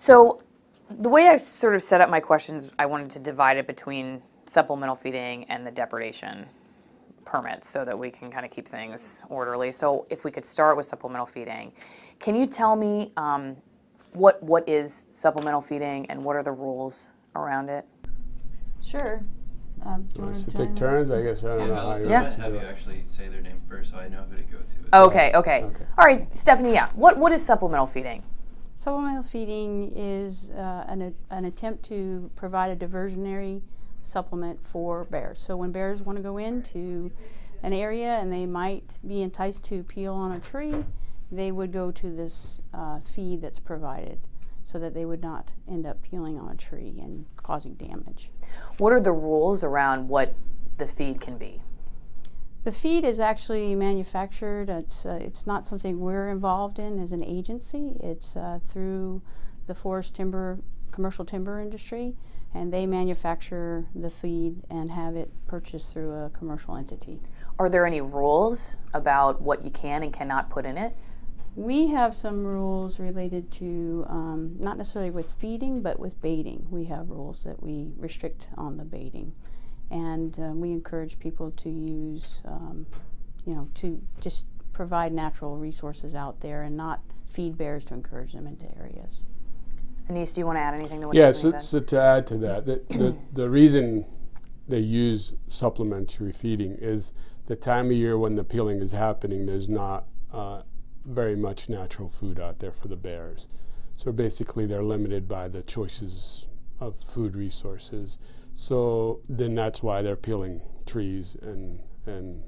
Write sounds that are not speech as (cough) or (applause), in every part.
So the way I sort of set up my questions, I wanted to divide it between supplemental feeding and the depredation permits so that we can kind of keep things orderly. So if we could start with supplemental feeding, can you tell me um, what what is supplemental feeding and what are the rules around it? Sure. Um, do you Want want to to take turns? I guess I don't Yeah, know. I'll Yeah. have you actually say their name first so I know who to go to. Okay, okay. Okay. All right, Stephanie, yeah. What what is supplemental feeding? Supplemental feeding is uh, an, an attempt to provide a diversionary supplement for bears. So when bears want to go into an area and they might be enticed to peel on a tree, they would go to this uh, feed that's provided so that they would not end up peeling on a tree and causing damage. What are the rules around what the feed can be? The feed is actually manufactured. It's uh, it's not something we're involved in as an agency. It's uh, through the forest timber commercial timber industry, and they manufacture the feed and have it purchased through a commercial entity. Are there any rules about what you can and cannot put in it? We have some rules related to um, not necessarily with feeding, but with baiting. We have rules that we restrict on the baiting, and uh, we encourage people to use, um, you know, to just provide natural resources out there and not feed bears to encourage them into areas. Anis, do you want to add anything to what Yeah, Stephanie so, said? so to add to that, the, the, (clears throat) the reason they use supplementary feeding is the time of year when the peeling is happening, there's not uh, very much natural food out there for the bears. So basically, they're limited by the choices of food resources. So then that's why they're peeling trees and, and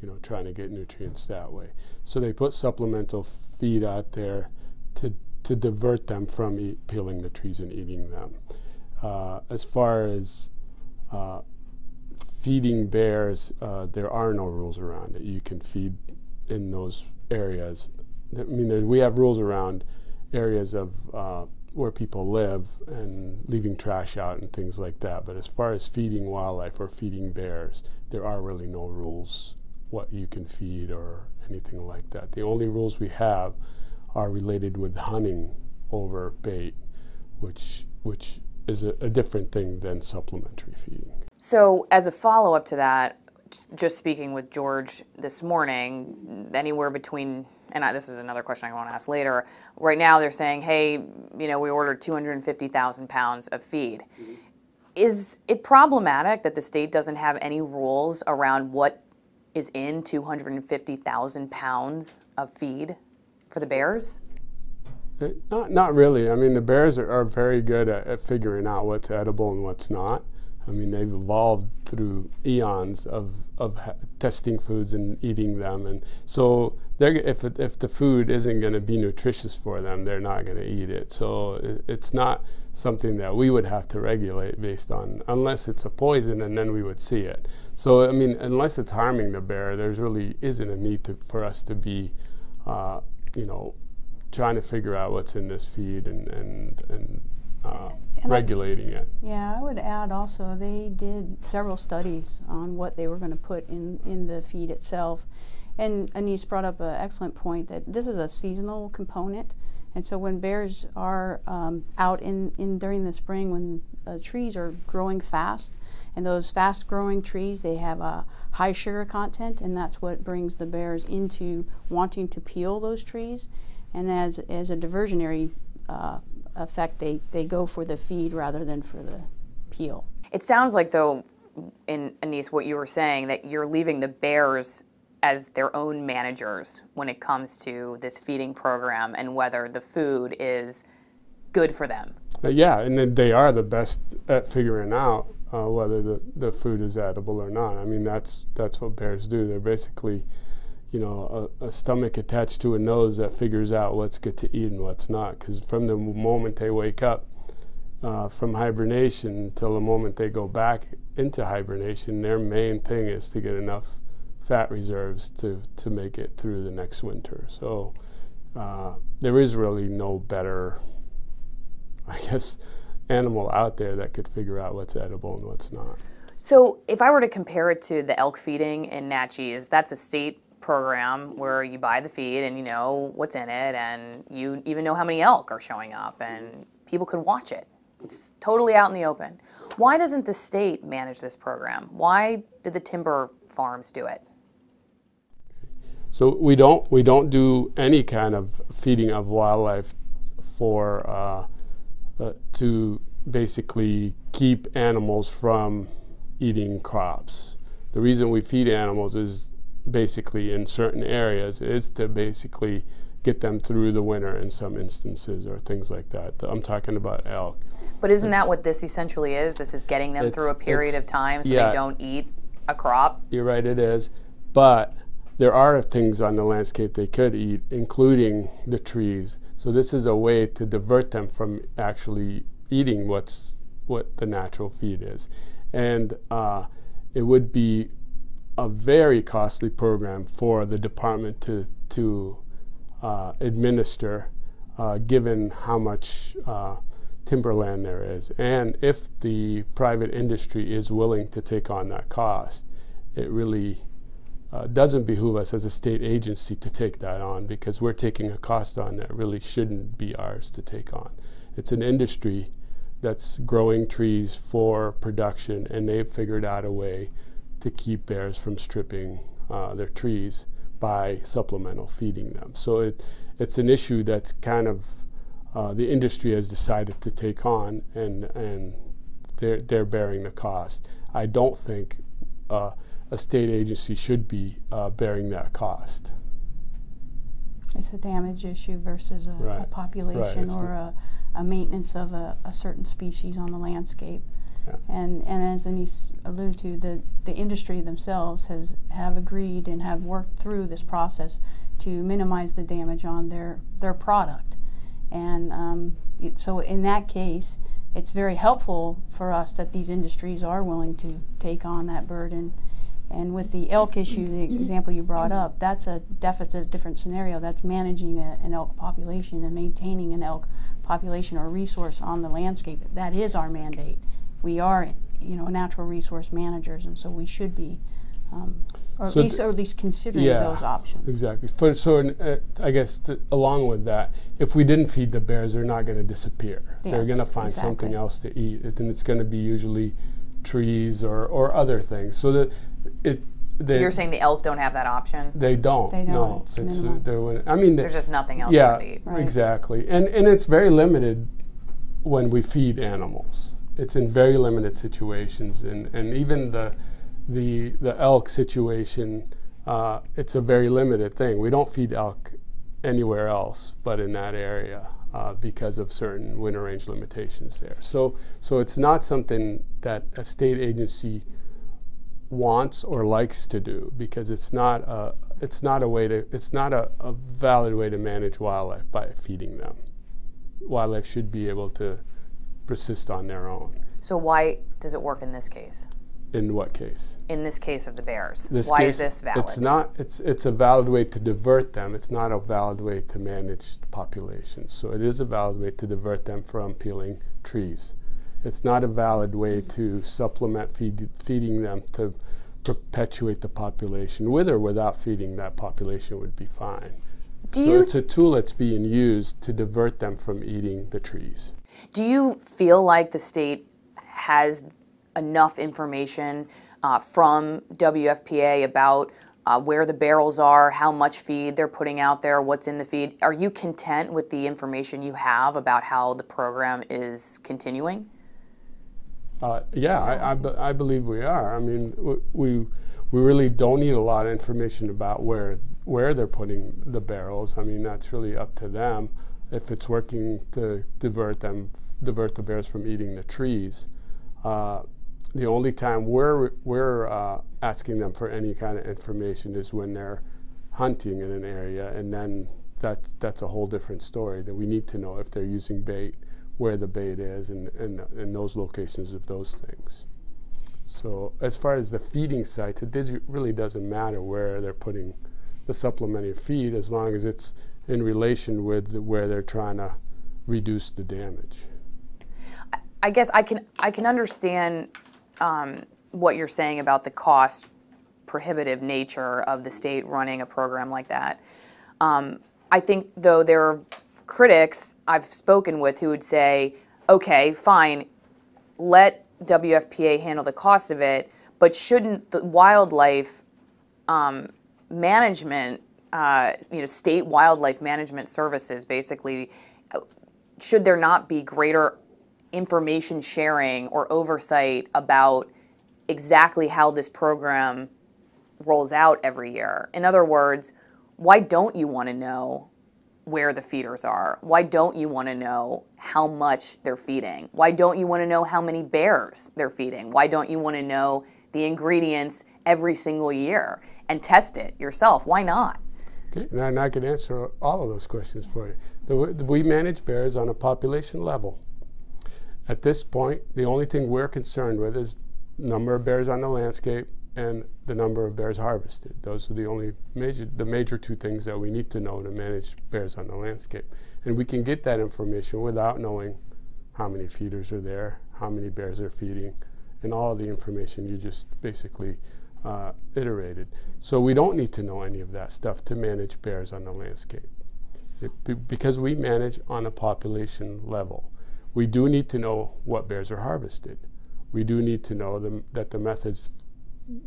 you know, trying to get nutrients that way. So they put supplemental feed out there to, to divert them from eat, peeling the trees and eating them. Uh, as far as uh, feeding bears, uh, there are no rules around it. You can feed in those areas. I mean, there, we have rules around areas of uh, where people live and leaving trash out and things like that. But as far as feeding wildlife or feeding bears, there are really no rules what you can feed or anything like that. The only rules we have are related with hunting over bait, which which is a, a different thing than supplementary feeding. So, as a follow up to that, just, just speaking with George this morning, anywhere between, and I, this is another question I want to ask later. Right now, they're saying, hey, you know, we ordered 250,000 pounds of feed. Is it problematic that the state doesn't have any rules around what is in 250,000 pounds of feed for the bears? Uh, Not, not really. I mean, the bears are, are very good at, at figuring out what's edible and what's not. I mean, they've evolved through eons of, of ha- testing foods and eating them, and so they're, if it, if the food isn't going to be nutritious for them, they're not going to eat it. So it, it's not something that we would have to regulate based on, unless it's a poison, and then we would see it. So I mean, unless it's harming the bear, there's really isn't a need to, for us to be, uh, you know, trying to figure out what's in this feed and and and, uh, regulating it. Yeah, I would add also they did several studies on what they were going to put in, in the feed itself. And Anis brought up an excellent point that this is a seasonal component. And so when bears are um, out in, in during the spring when uh, trees are growing fast, and those fast growing trees, they have a high sugar content, and that's what brings the bears into wanting to peel those trees. And as, as a diversionary uh, effect, they, they go for the feed rather than for the peel. It sounds like, though, in Anis, what you were saying, that you're leaving the bears as their own managers when it comes to this feeding program and whether the food is good for them. Uh, yeah, and they are the best at figuring out uh, whether the, the food is edible or not. I mean, that's that's what bears do. They're basically, you know, a, a stomach attached to a nose that figures out what's good to eat and what's not. Because from the moment they wake up uh, from hibernation till the moment they go back into hibernation, their main thing is to get enough fat reserves to, to make it through the next winter. So uh, there is really no better, I guess, animal out there that could figure out what's edible and what's not. So, if I were to compare it to the elk feeding in Naches, that's a state program where you buy the feed and you know what's in it and you even know how many elk are showing up and people could watch it. It's totally out in the open. Why doesn't the state manage this program? Why did the timber farms do it? So we don't we don't do any kind of feeding of wildlife for uh, uh, to basically keep animals from eating crops. The reason we feed animals is basically in certain areas is to basically get them through the winter in some instances or things like that. I'm talking about elk. But isn't that what this essentially is? This is getting them It's- through a period of time so yeah. they don't eat a crop. You're right, it is. But there are things on the landscape they could eat, including the trees. So this is a way to divert them from actually eating what's what the natural feed is, and uh, it would be a very costly program for the department to to uh, administer, uh, given how much uh, timberland there is, and if the private industry is willing to take on that cost, it really uh, doesn't behoove us as a state agency to take that on because we're taking a cost on that really shouldn't be ours to take on. It's an industry that's growing trees for production, and they've figured out a way to keep bears from stripping uh, their trees by supplemental feeding them. So it, it's an issue that's kind of uh, the industry has decided to take on, and and they're they're bearing the cost. I don't think uh, a state agency should be uh, bearing that cost. It's a damage issue versus a, a population it's or a, a maintenance of a, a certain species on the landscape. Yeah. And and as Anis alluded to, the, the industry themselves has have agreed and have worked through this process to minimize the damage on their their product. And um, it, so in that case, it's very helpful for us that these industries are willing to take on that burden. And with the elk issue, the example you brought up, that's a deficit, different scenario. That's managing a, an elk population and maintaining an elk population or resource on the landscape. That is our mandate. We are, you know, natural resource managers, and so we should be, um, or at least, or at least considering Yeah. those options. Exactly. For, so, in, uh, I guess th- along with that, if we didn't feed the bears, they're not going to disappear. they're going to find something else to eat, it- and it's going to be usually trees or, or other things. So that it they, You're saying the elk don't have that option? they don't. They don't. It's it's uh, minimal. they're I mean, There's just nothing else yeah, to eat. Right. exactly. And and it's very limited when we feed animals. It's in very limited situations, and, and even the the the elk situation, uh, it's a very limited thing. We don't feed elk anywhere else but in that area uh, because of certain winter range limitations there. So so it's not something that a state agency wants or likes to do because it's not a it's not a way to it's not a, a valid way to manage wildlife by feeding them. Wildlife should be able to persist on their own. So why does it work in this case? In what case? In this case of the bears, This why case, is this valid? It's not. It's it's a valid way to divert them. It's not a valid way to manage the population. So it is a valid way to divert them from peeling trees. It's not a valid way to supplement feed, feeding them to perpetuate the population. With or without feeding, that population would be fine. Do so you it's a tool that's being used to divert them from eating the trees. Do you feel like the state has enough information uh, from WFPA about uh, where the barrels are, how much feed they're putting out there, what's in the feed? Are you content with the information you have about how the program is continuing? Uh, yeah, I, I, be- I believe we are. I mean, we we really don't need a lot of information about where where they're putting the barrels. I mean, that's really up to them. If it's working to divert them, divert the bears from eating the trees. Uh, the only time we're we're uh, asking them for any kind of information is when they're hunting in an area, and then that's that's a whole different story. That we need to know if they're using bait, where the bait is, and and, and those locations of those things. So as far as the feeding sites, it really doesn't matter where they're putting the supplementary feed, as long as it's in relation with the, where they're trying to reduce the damage. I guess I can I can understand um, what you're saying about the cost prohibitive nature of the state running a program like that. Um, I think, though, there are critics I've spoken with who would say, okay, fine, let WFPA handle the cost of it, but shouldn't the wildlife um, management, uh, you know, state wildlife management services basically, uh, should there not be greater information sharing or oversight about exactly how this program rolls out every year? In other words, why don't you want to know where the feeders are? Why don't you want to know how much they're feeding? Why don't you want to know how many bears they're feeding? Why don't you want to know the ingredients every single year and test it yourself? Why not? Okay, and I can answer all of those questions for you. The, we manage bears on a population level. At this point, the only thing we're concerned with is number of bears on the landscape and the number of bears harvested. Those are the only major, the major two things that we need to know to manage bears on the landscape. And we can get that information without knowing how many feeders are there, how many bears are feeding, and all the information you just basically uh, iterated. So we don't need to know any of that stuff to manage bears on the landscape. It, because we manage on a population level. We do need to know what bears are harvested. We do need to know that the methods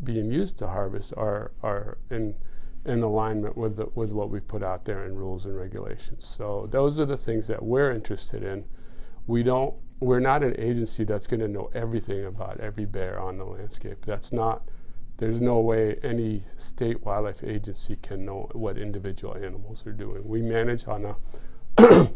being used to harvest are, are in, in alignment with, the, with what we put out there in rules and regulations. So those are the things that we're interested in. We don't, we're not an agency that's going to know everything about every bear on the landscape. That's not, there's no way any state wildlife agency can know what individual animals are doing. We manage on a, (coughs)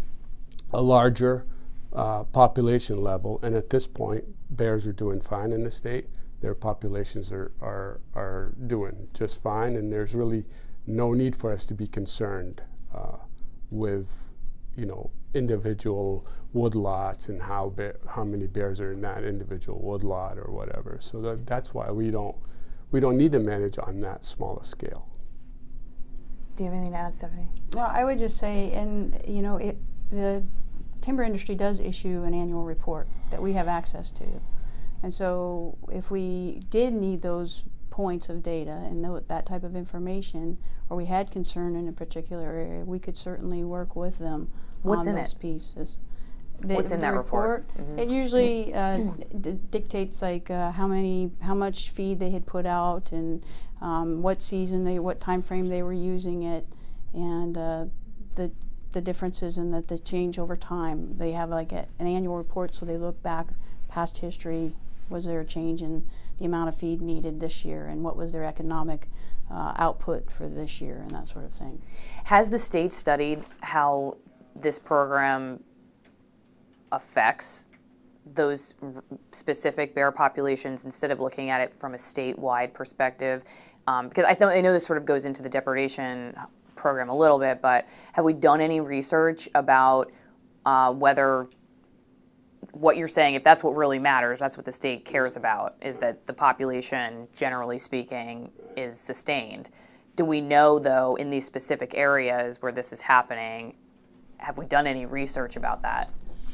a larger uh, population level, and at this point, bears are doing fine in the state their populations are, are, are doing just fine, and there's really no need for us to be concerned uh, with, you know, individual woodlots and how how many bears are in that individual woodlot or whatever. So that, that's why we don't we don't need to manage on that small a scale. Do you have anything to add, Stephanie? No, I would just say, and you know, it, the timber industry does issue an annual report that we have access to. And so if we did need those points of data and th that type of information, or we had concern in a particular area, we could certainly work with them What's on in those it? pieces. The, What's in that report? report? Mhm. It usually uh, dictates like uh, how many, how much feed they had put out, and um, what season they, what time frame they were using it, and uh, the the differences and that the change over time. They have like a, an annual report, so they look back past history was there a change in the amount of feed needed this year, and what was their economic uh, output for this year, and that sort of thing? Has the state studied how this program affects those specific bear populations instead of looking at it from a statewide perspective? Um, because I, th- I know this sort of goes into the depredation program a little bit, but have we done any research about uh, whether what you're saying, if that's what really matters, that's what the state cares about, is that the population, generally speaking, is sustained. Do we know, though, in these specific areas where this is happening, have we done any research about that?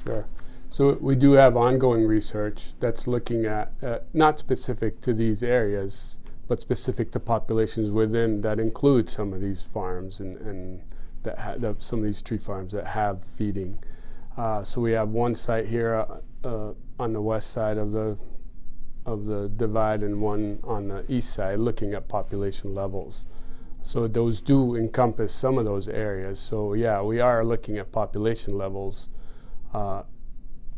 Sure. So we do have ongoing research that's looking at, uh, not specific to these areas, but specific to populations within that include some of these farms and, and that, ha- that some of these tree farms that have feeding. Uh, so we have one site here uh, uh, on the west side of the of the divide and one on the east side looking at population levels. So those do encompass some of those areas. So yeah, we are looking at population levels uh,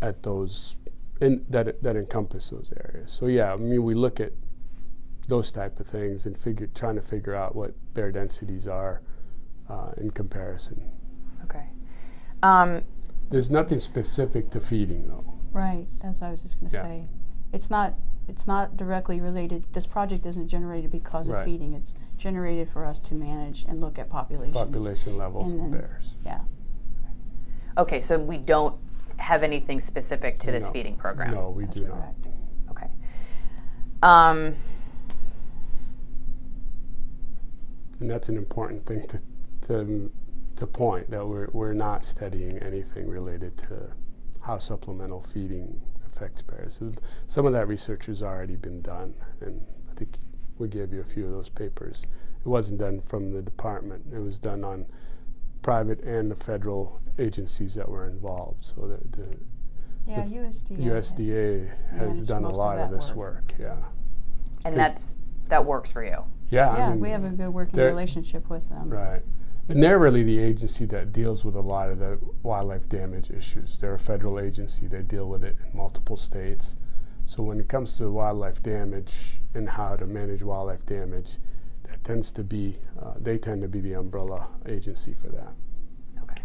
at those in, that that encompass those areas. So yeah, I mean we look at those type of things and figure trying to figure out what bear densities are uh, in comparison. Okay. Um, there's nothing specific to feeding, though. Right. That's what I was just going to Yeah. say. It's not. It's not directly related. This project isn't generated because Right. of feeding. It's generated for us to manage and look at populations. Population levels And of bears. Yeah. okay, so we don't have anything specific to this No. feeding program. No, we That's do not. Okay. Um, And that's an important thing to, to, to point that we're, we're not studying anything related to how supplemental feeding affects bears. So Some of that research has already been done, and I think we gave you a few of those papers. It wasn't done from the department. It was done on private and the federal agencies that were involved. So the, the Yeah, the USDA. USDA has managed done a most of lot of, this work. work. Yeah. And 'Cause- that's that works for you. Yeah. I Yeah, mean, we have a good working relationship with them. Right. And they're really the agency that deals with a lot of the wildlife damage issues. They're a federal agency, they deal with it in multiple states. So when it comes to wildlife damage and how to manage wildlife damage, that tends to be, uh, they tend to be the umbrella agency for that. Okay.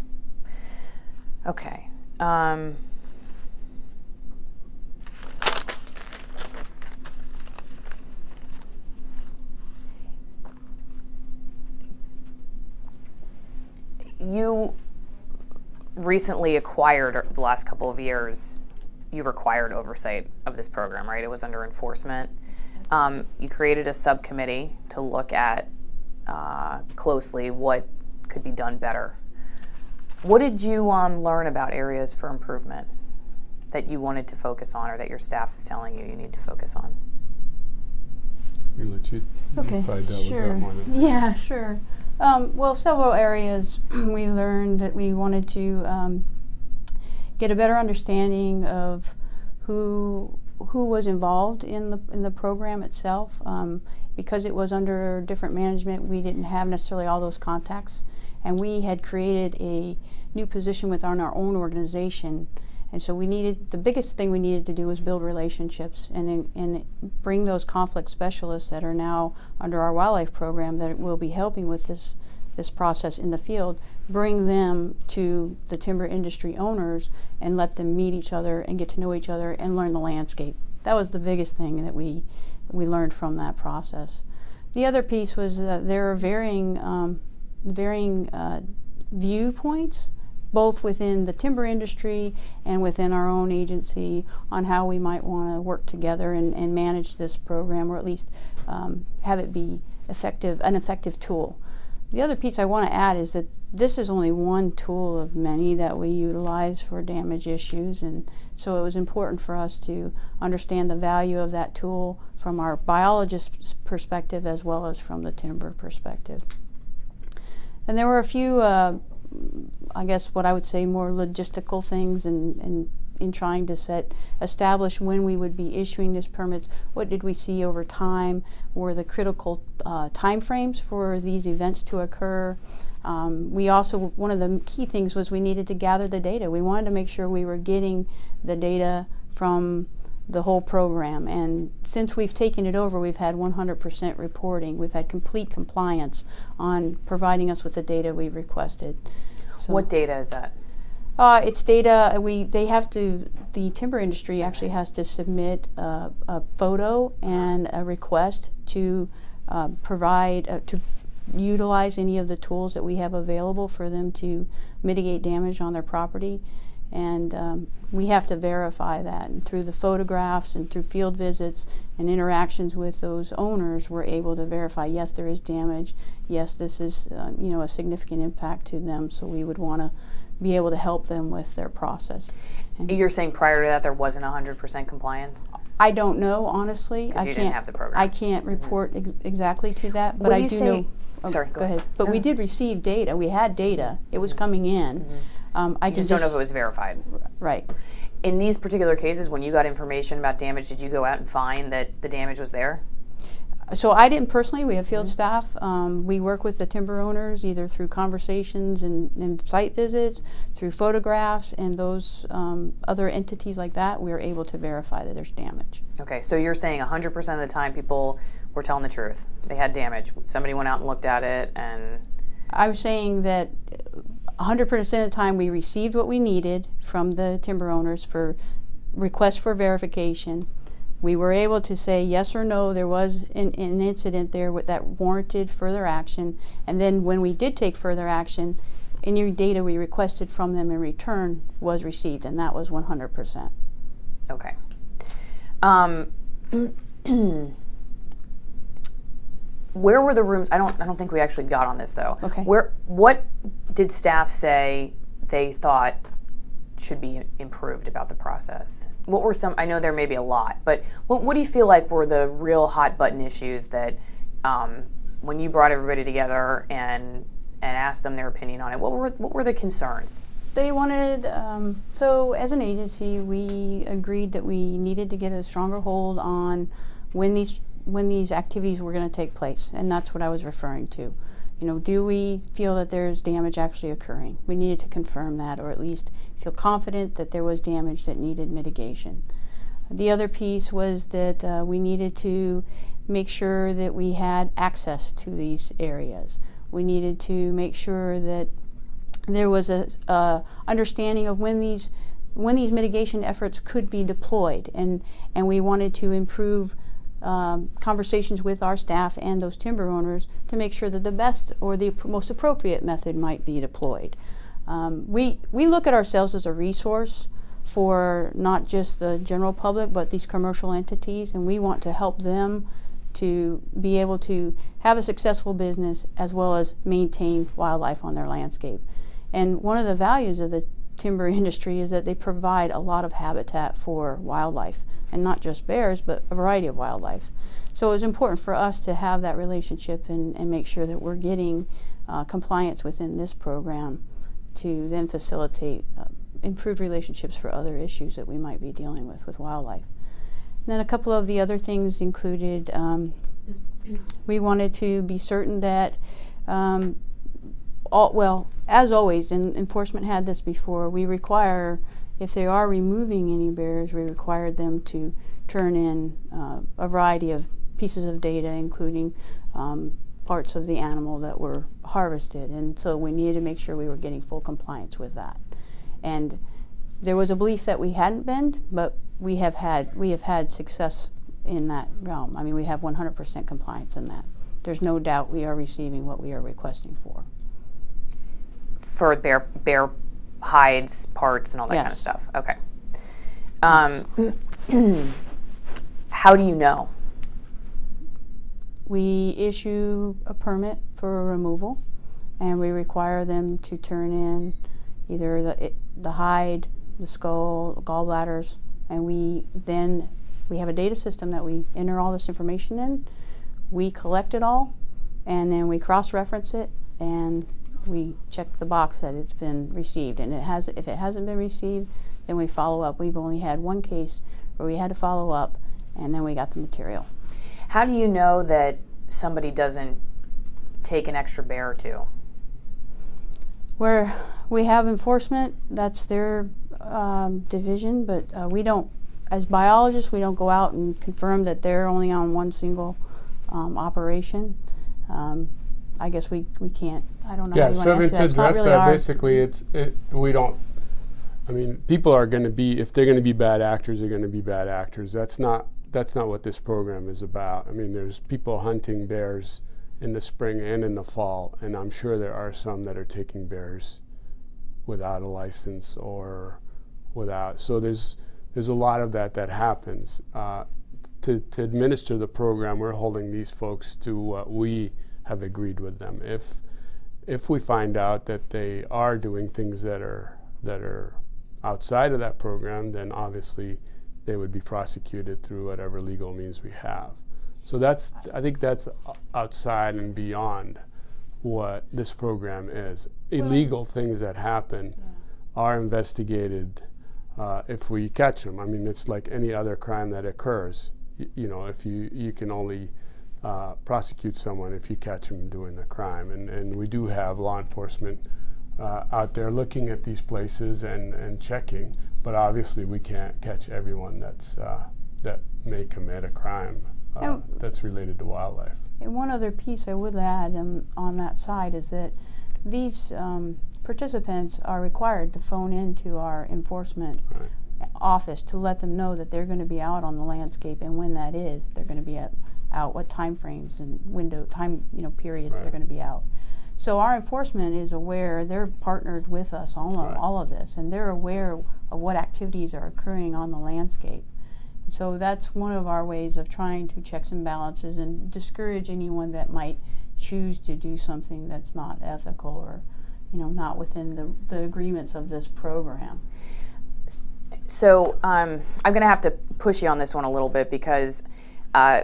Okay. Um, you recently acquired or the last couple of years you required oversight of this program right it was under enforcement um, you created a subcommittee to look at uh, closely what could be done better what did you um, learn about areas for improvement that you wanted to focus on or that your staff is telling you you need to focus on We let you, you Okay, sure. that. Yeah, sure. Um, well, several areas (clears throat) we learned that we wanted to um, get a better understanding of who who was involved in the in the program itself. Um, because it was under different management, we didn't have necessarily all those contacts, and we had created a new position within our own organization. And so we needed the biggest thing we needed to do was build relationships and and bring those conflict specialists that are now under our wildlife program that will be helping with this this process in the field, bring them to the timber industry owners and let them meet each other and get to know each other and learn the landscape. That was the biggest thing that we we learned from that process. The other piece was uh, there are varying um, varying uh, viewpoints both within the timber industry and within our own agency on how we might want to work together and, and manage this program or at least um, have it be effective an effective tool. The other piece I want to add is that this is only one tool of many that we utilize for damage issues and so it was important for us to understand the value of that tool from our biologist's perspective as well as from the timber perspective. And there were a few uh, I guess what I would say more logistical things and, and in trying to set establish when we would be issuing these permits. What did we see over time? Were the critical uh, time frames for these events to occur? Um, we also one of the key things was we needed to gather the data. We wanted to make sure we were getting the data from the whole program. And since we've taken it over, we've had 100% reporting. We've had complete compliance on providing us with the data we've requested. So what data is that uh, it's data we they have to the timber industry actually has to submit a, a photo and a request to uh, provide uh, to utilize any of the tools that we have available for them to mitigate damage on their property and um, we have to verify that. And through the photographs and through field visits and interactions with those owners we're able to verify yes there is damage. Yes this is uh, you know a significant impact to them. So we would want to be able to help them with their process. And you're saying prior to that there wasn't 100% compliance? I don't know honestly. I you can't didn't have the program. I can't report ex- exactly to that but I do say- know oh, Sorry, go, go ahead. ahead. but we did receive data. We had data. It was coming in um, I you can just don't know if it was verified right in these particular cases when you got information about damage did you go out and find that the damage was there So I didn't personally. We have field Mm-hmm. staff. Um, we work with the timber owners either through conversations and, and site visits, through photographs, and those um, other entities like that. We are able to verify that there's damage. okay so you're saying 100% of the time people were telling the truth they had damage somebody went out and looked at it and I was saying that 100% of the time we received what we needed from the timber owners for requests for verification. We were able to say yes or no, there was an, an incident there that warranted further action. And then when we did take further action, any data we requested from them in return was received, and that was 100%. Okay. Um, (clears throat) (coughs) where were the rooms? I don't. I don't think we actually got on this though. Okay. Where? What did staff say they thought should be improved about the process? What were some? I know there may be a lot, but what, what do you feel like were the real hot button issues that um, when you brought everybody together and and asked them their opinion on it? What were what were the concerns? They wanted, um, so as an agency, we agreed that we needed to get a stronger hold on when these when these activities were going to take place, and that's what I was referring to. You know, do we feel that there's damage actually occurring? We needed to confirm that, or at least feel confident that there was damage that needed mitigation. The other piece was that uh, we needed to make sure that we had access to these areas. We needed to make sure that there was a, a, understanding of when these when these mitigation efforts could be deployed, and and we wanted to improve um, conversations with our staff and those timber owners to make sure that the best or the most appropriate method might be deployed. Um, we we look at ourselves as a resource for not just the general public but these commercial entities, and we want to help them to be able to have a successful business as well as maintain wildlife on their landscape. And one of the values of the timber (laughs) industry is that they provide a lot of habitat for wildlife, and not just bears, but a variety of wildlife. So it was important for us to have that relationship and, and make sure that we're getting uh, compliance within this program to then facilitate uh, improved relationships for other issues that we might be dealing with with wildlife. And then a couple of the other things included um, we wanted to be certain that um, all, well, as always, and enforcement had this before, we require, if they are removing any bears, we require them to turn in uh, a variety of pieces of data, including um, parts of the animal that were harvested. And so we needed to make sure we were getting full compliance with that. And there was a belief that we hadn't been, but we have had we have had success in that realm. I mean, we have 100% compliance in that. There's no doubt we are receiving what we are requesting for for bear bear hides, parts, and all that kind of stuff. Okay. Um, (clears throat) how do you know? We issue a permit for removal, and we require them to turn in either the it, the hide, the skull, gallbladders, and we then we have a data system that we enter all this information in. We collect it all, and then we cross-reference it, and we check the box that it's been received. And it has if it hasn't been received, then we follow up. We've only had one case where we had to follow up, and then we got the material. How do you know that somebody doesn't take an extra bear or two? Where we have enforcement, that's their um, division, but uh, we don't, as biologists, we don't go out and confirm that they're only on one single um, operation. Um, I guess we, we can't, I don't know Yeah, so to to address really that, basically, it's it, we don't. I mean, people are going to be if they're going to be bad actors, they're going to be bad actors. That's not that's not what this program is about. I mean, there's people hunting bears in the spring and in the fall, and I'm sure there are some that are taking bears without a license or without. So there's there's a lot of that that happens. Uh, to, to administer the program, we're holding these folks to what we have agreed with them. If if we find out that they are doing things that are that are outside of that program, then obviously they would be prosecuted through whatever legal means we have. So that's I think that's outside and beyond what this program is. Illegal things that happen are investigated uh, if we catch them. I mean, it's like any other crime that occurs. Y- you know, if you you can only uh, prosecute someone if you catch them doing the crime, and and we do have law enforcement uh, out there looking at these places and and checking. But obviously, we can't catch everyone that's uh, that may commit a crime uh, that's related to wildlife. And one other piece I would add um, on that side is that these um, participants are required to phone into our enforcement Right. office to let them know that they're going to be out on the landscape and when that is, they're going to be at, out, what time frames and window time you know periods they're going to be out. So our enforcement is aware; they're partnered with us on all, Right. all of this, and they're aware of what activities are occurring on the landscape. So that's one of our ways of trying to checks and balances and discourage anyone that might choose to do something that's not ethical or, you know, not within the, the agreements of this program. So um, I'm going to have to push you on this one a little bit because uh,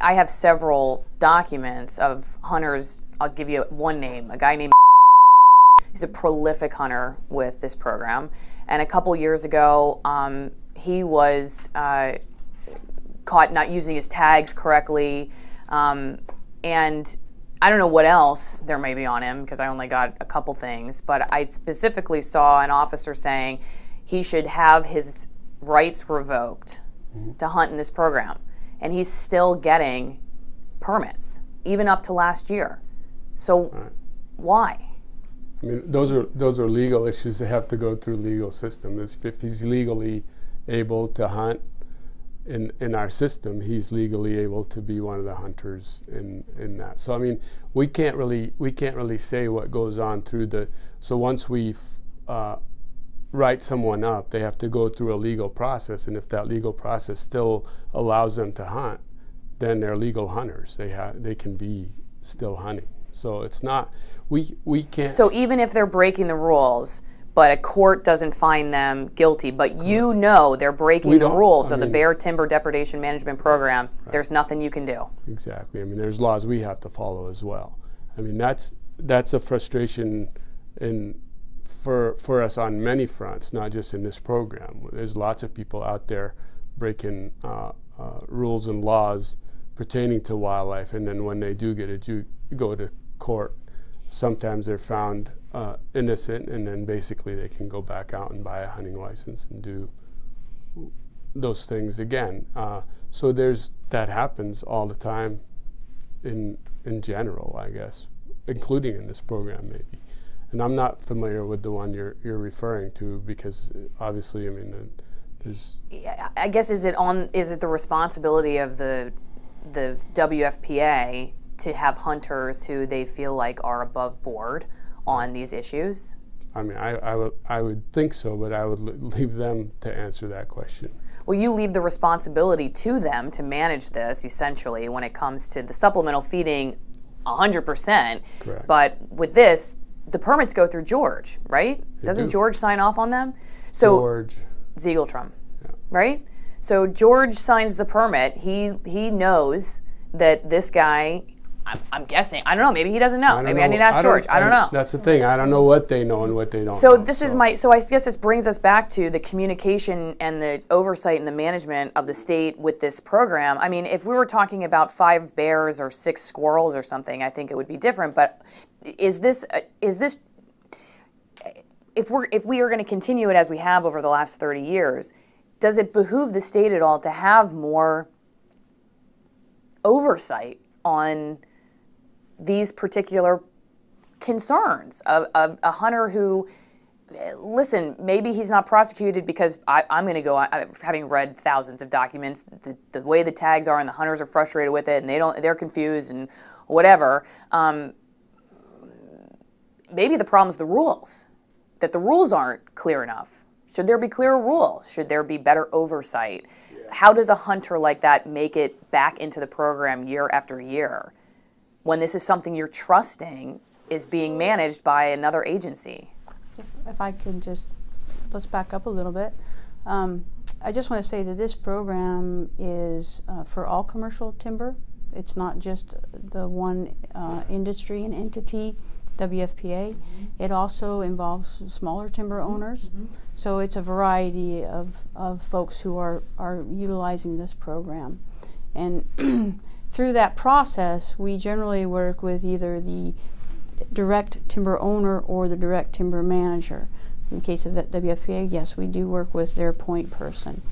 I have several documents of hunters. I'll give you one name, a guy named. (laughs) He's a prolific hunter with this program, and a couple years ago, um, he was uh, caught not using his tags correctly, um, and I don't know what else there may be on him because I only got a couple things, but I specifically saw an officer saying he should have his rights revoked mm-hmm. to hunt in this program. And he's still getting permits, even up to last year. So right. why? I mean, those are those are legal issues that have to go through legal system. if he's legally able to hunt in in our system, he's legally able to be one of the hunters in in that. So I mean, we can't really we can't really say what goes on through the. So once we uh, write someone up, they have to go through a legal process, and if that legal process still allows them to hunt, then they're legal hunters. They have they can be still hunting. So it's not we we can't. So even if they're breaking the rules, but a court doesn't find them guilty, but you know they're breaking the rules I of mean, the Bear Timber Depredation Management Program, right. there's nothing you can do. Exactly. I mean, there's laws we have to follow as well. I mean, that's that's a frustration in for for us on many fronts, not just in this program. There's lots of people out there breaking uh, uh, rules and laws pertaining to wildlife, and then when they do get a go to court, sometimes they're found uh, innocent, and then basically they can go back out and buy a hunting license and do those things again. Uh, so there's that happens all the time in in general, I guess, including in this program maybe. And I'm not familiar with the one you're you're referring to because obviously, I mean, uh, there's. I guess is it on is it the responsibility of the the WFPA to have hunters who they feel like are above board on these issues? I mean, I, I, would, I would think so, but I would leave them to answer that question. Well, you leave the responsibility to them to manage this essentially when it comes to the supplemental feeding 100%. Correct. But with this, the permits go through George, right? They Doesn't do. George sign off on them? So George Ziegeltrum, yeah. right? So George signs the permit. He he knows that this guy I'm, I'm, guessing. I don't know. Maybe he doesn't know. I Maybe know. I need to ask I George. I don't know. That's the thing. I don't know what they know and what they don't. So know, this so. is my. So I guess this brings us back to the communication and the oversight and the management of the state with this program. I mean, if we were talking about five bears or six squirrels or something, I think it would be different. But is this uh, is this if we're if we are going to continue it as we have over the last 30 years, does it behoove the state at all to have more oversight on these particular concerns. of, a, a hunter who, listen, maybe he's not prosecuted because I, am going to go, I, having read thousands of documents, the, the way the tags are and the hunters are frustrated with it and they don't, they're confused and whatever. Um, maybe the problem is the rules, that the rules aren't clear enough. Should there be clearer rules? Should there be better oversight? How does a hunter like that make it back into the program year after year? When this is something you're trusting is being managed by another agency. If, if I could just, let's back up a little bit. Um, I just want to say that this program is uh, for all commercial timber. It's not just the one uh, industry and entity, WFPA. Mm -hmm. It also involves smaller timber mm-hmm. owners. Mm -hmm. So it's a variety of, of folks who are, are utilizing this program. And (clears throat) through that process, we generally work with either the direct timber owner or the direct timber manager. In the case of WFPA, yes, we do work with their point person.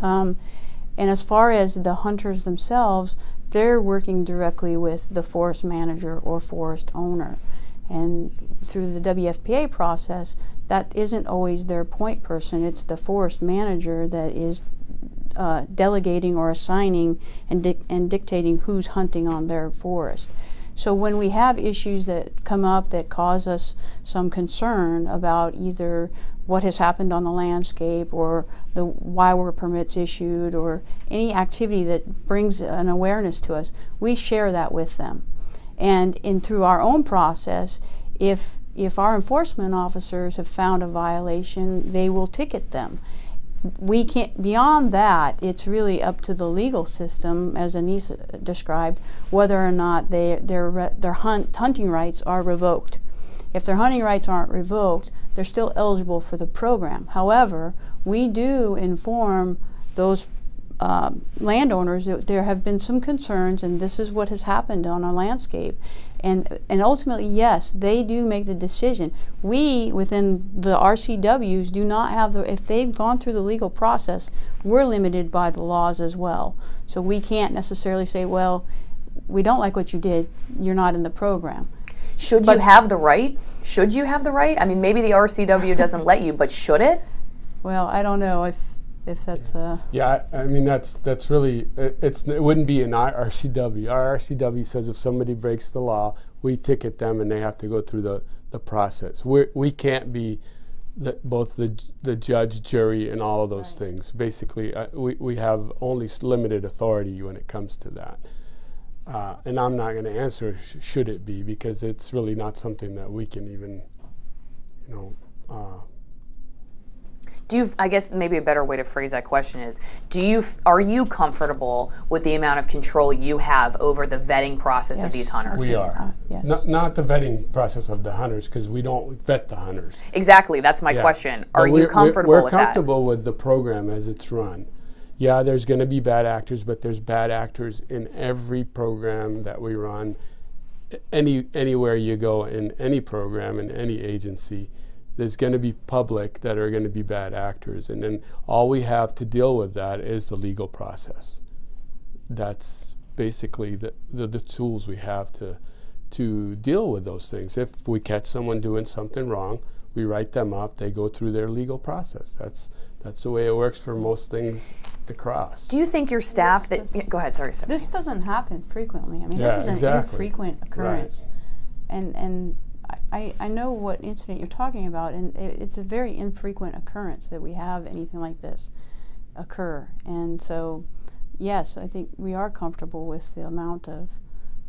Um, and as far as the hunters themselves, they're working directly with the forest manager or forest owner. And through the WFPA process, that isn't always their point person, it's the forest manager that is uh, delegating or assigning and, di and dictating who's hunting on their forest. So when we have issues that come up that cause us some concern about either what has happened on the landscape or the why were permits issued or any activity that brings an awareness to us, we share that with them. And in through our own process, if if our enforcement officers have found a violation, they will ticket them. We can't, beyond that, it's really up to the legal system, as Anis described, whether or not they, their, their hunt, hunting rights are revoked. If their hunting rights aren't revoked, they're still eligible for the program. However, we do inform those um, landowners that there have been some concerns, and this is what has happened on our landscape. And, and ultimately, yes, they do make the decision. We, within the RCWs, do not have the, if they've gone through the legal process, we're limited by the laws as well. So we can't necessarily say, well, we don't like what you did, you're not in the program. Should But- you have the right? Should you have the right? I mean, maybe the RCW doesn't let you, but should it? Well, I don't know if, if that's uh, Yeah, I, I mean that's that's really it, it's it wouldn't be an our RCW. Our RCW says if somebody breaks the law, we ticket them and they have to go through the, the process. We we can't be the, both the the judge, jury, and all of those things. Basically, uh, we we have only limited authority when it comes to that. Uh, and I'm not going to answer sh- should it be because it's really not something that we can even, you know. Uh, Do you? I guess maybe a better way to phrase that question is: Do you? Are you comfortable with the amount of control you have over the vetting process of these hunters? We are. Uh, yes. Not, not the vetting process of the hunters, because we don't vet the hunters. Exactly. That's my Yeah. question. Are we're- you we're- comfortable we're with comfortable with the program as it's run. Yeah, there's going to be bad actors, but there's bad actors in every program that we run. Any anywhere you go in any program in any agency, there's going to be public that are going to be bad actors, and then all we have to deal with that is the legal process. That's basically the, the, the tools we have to to deal with those things. If we catch someone doing something wrong, we write them up. They go through their legal process. That's that's the way it works for most things across. that? Do you think your staff This that? yeah, go ahead. Sorry. sorry. this doesn't happen frequently. I mean, Yeah, this is an infrequent occurrence, and and I- I, I know what incident you're talking about, and it, it's a very infrequent occurrence that we have anything like this occur. And so, yes, I think we are comfortable with the amount of,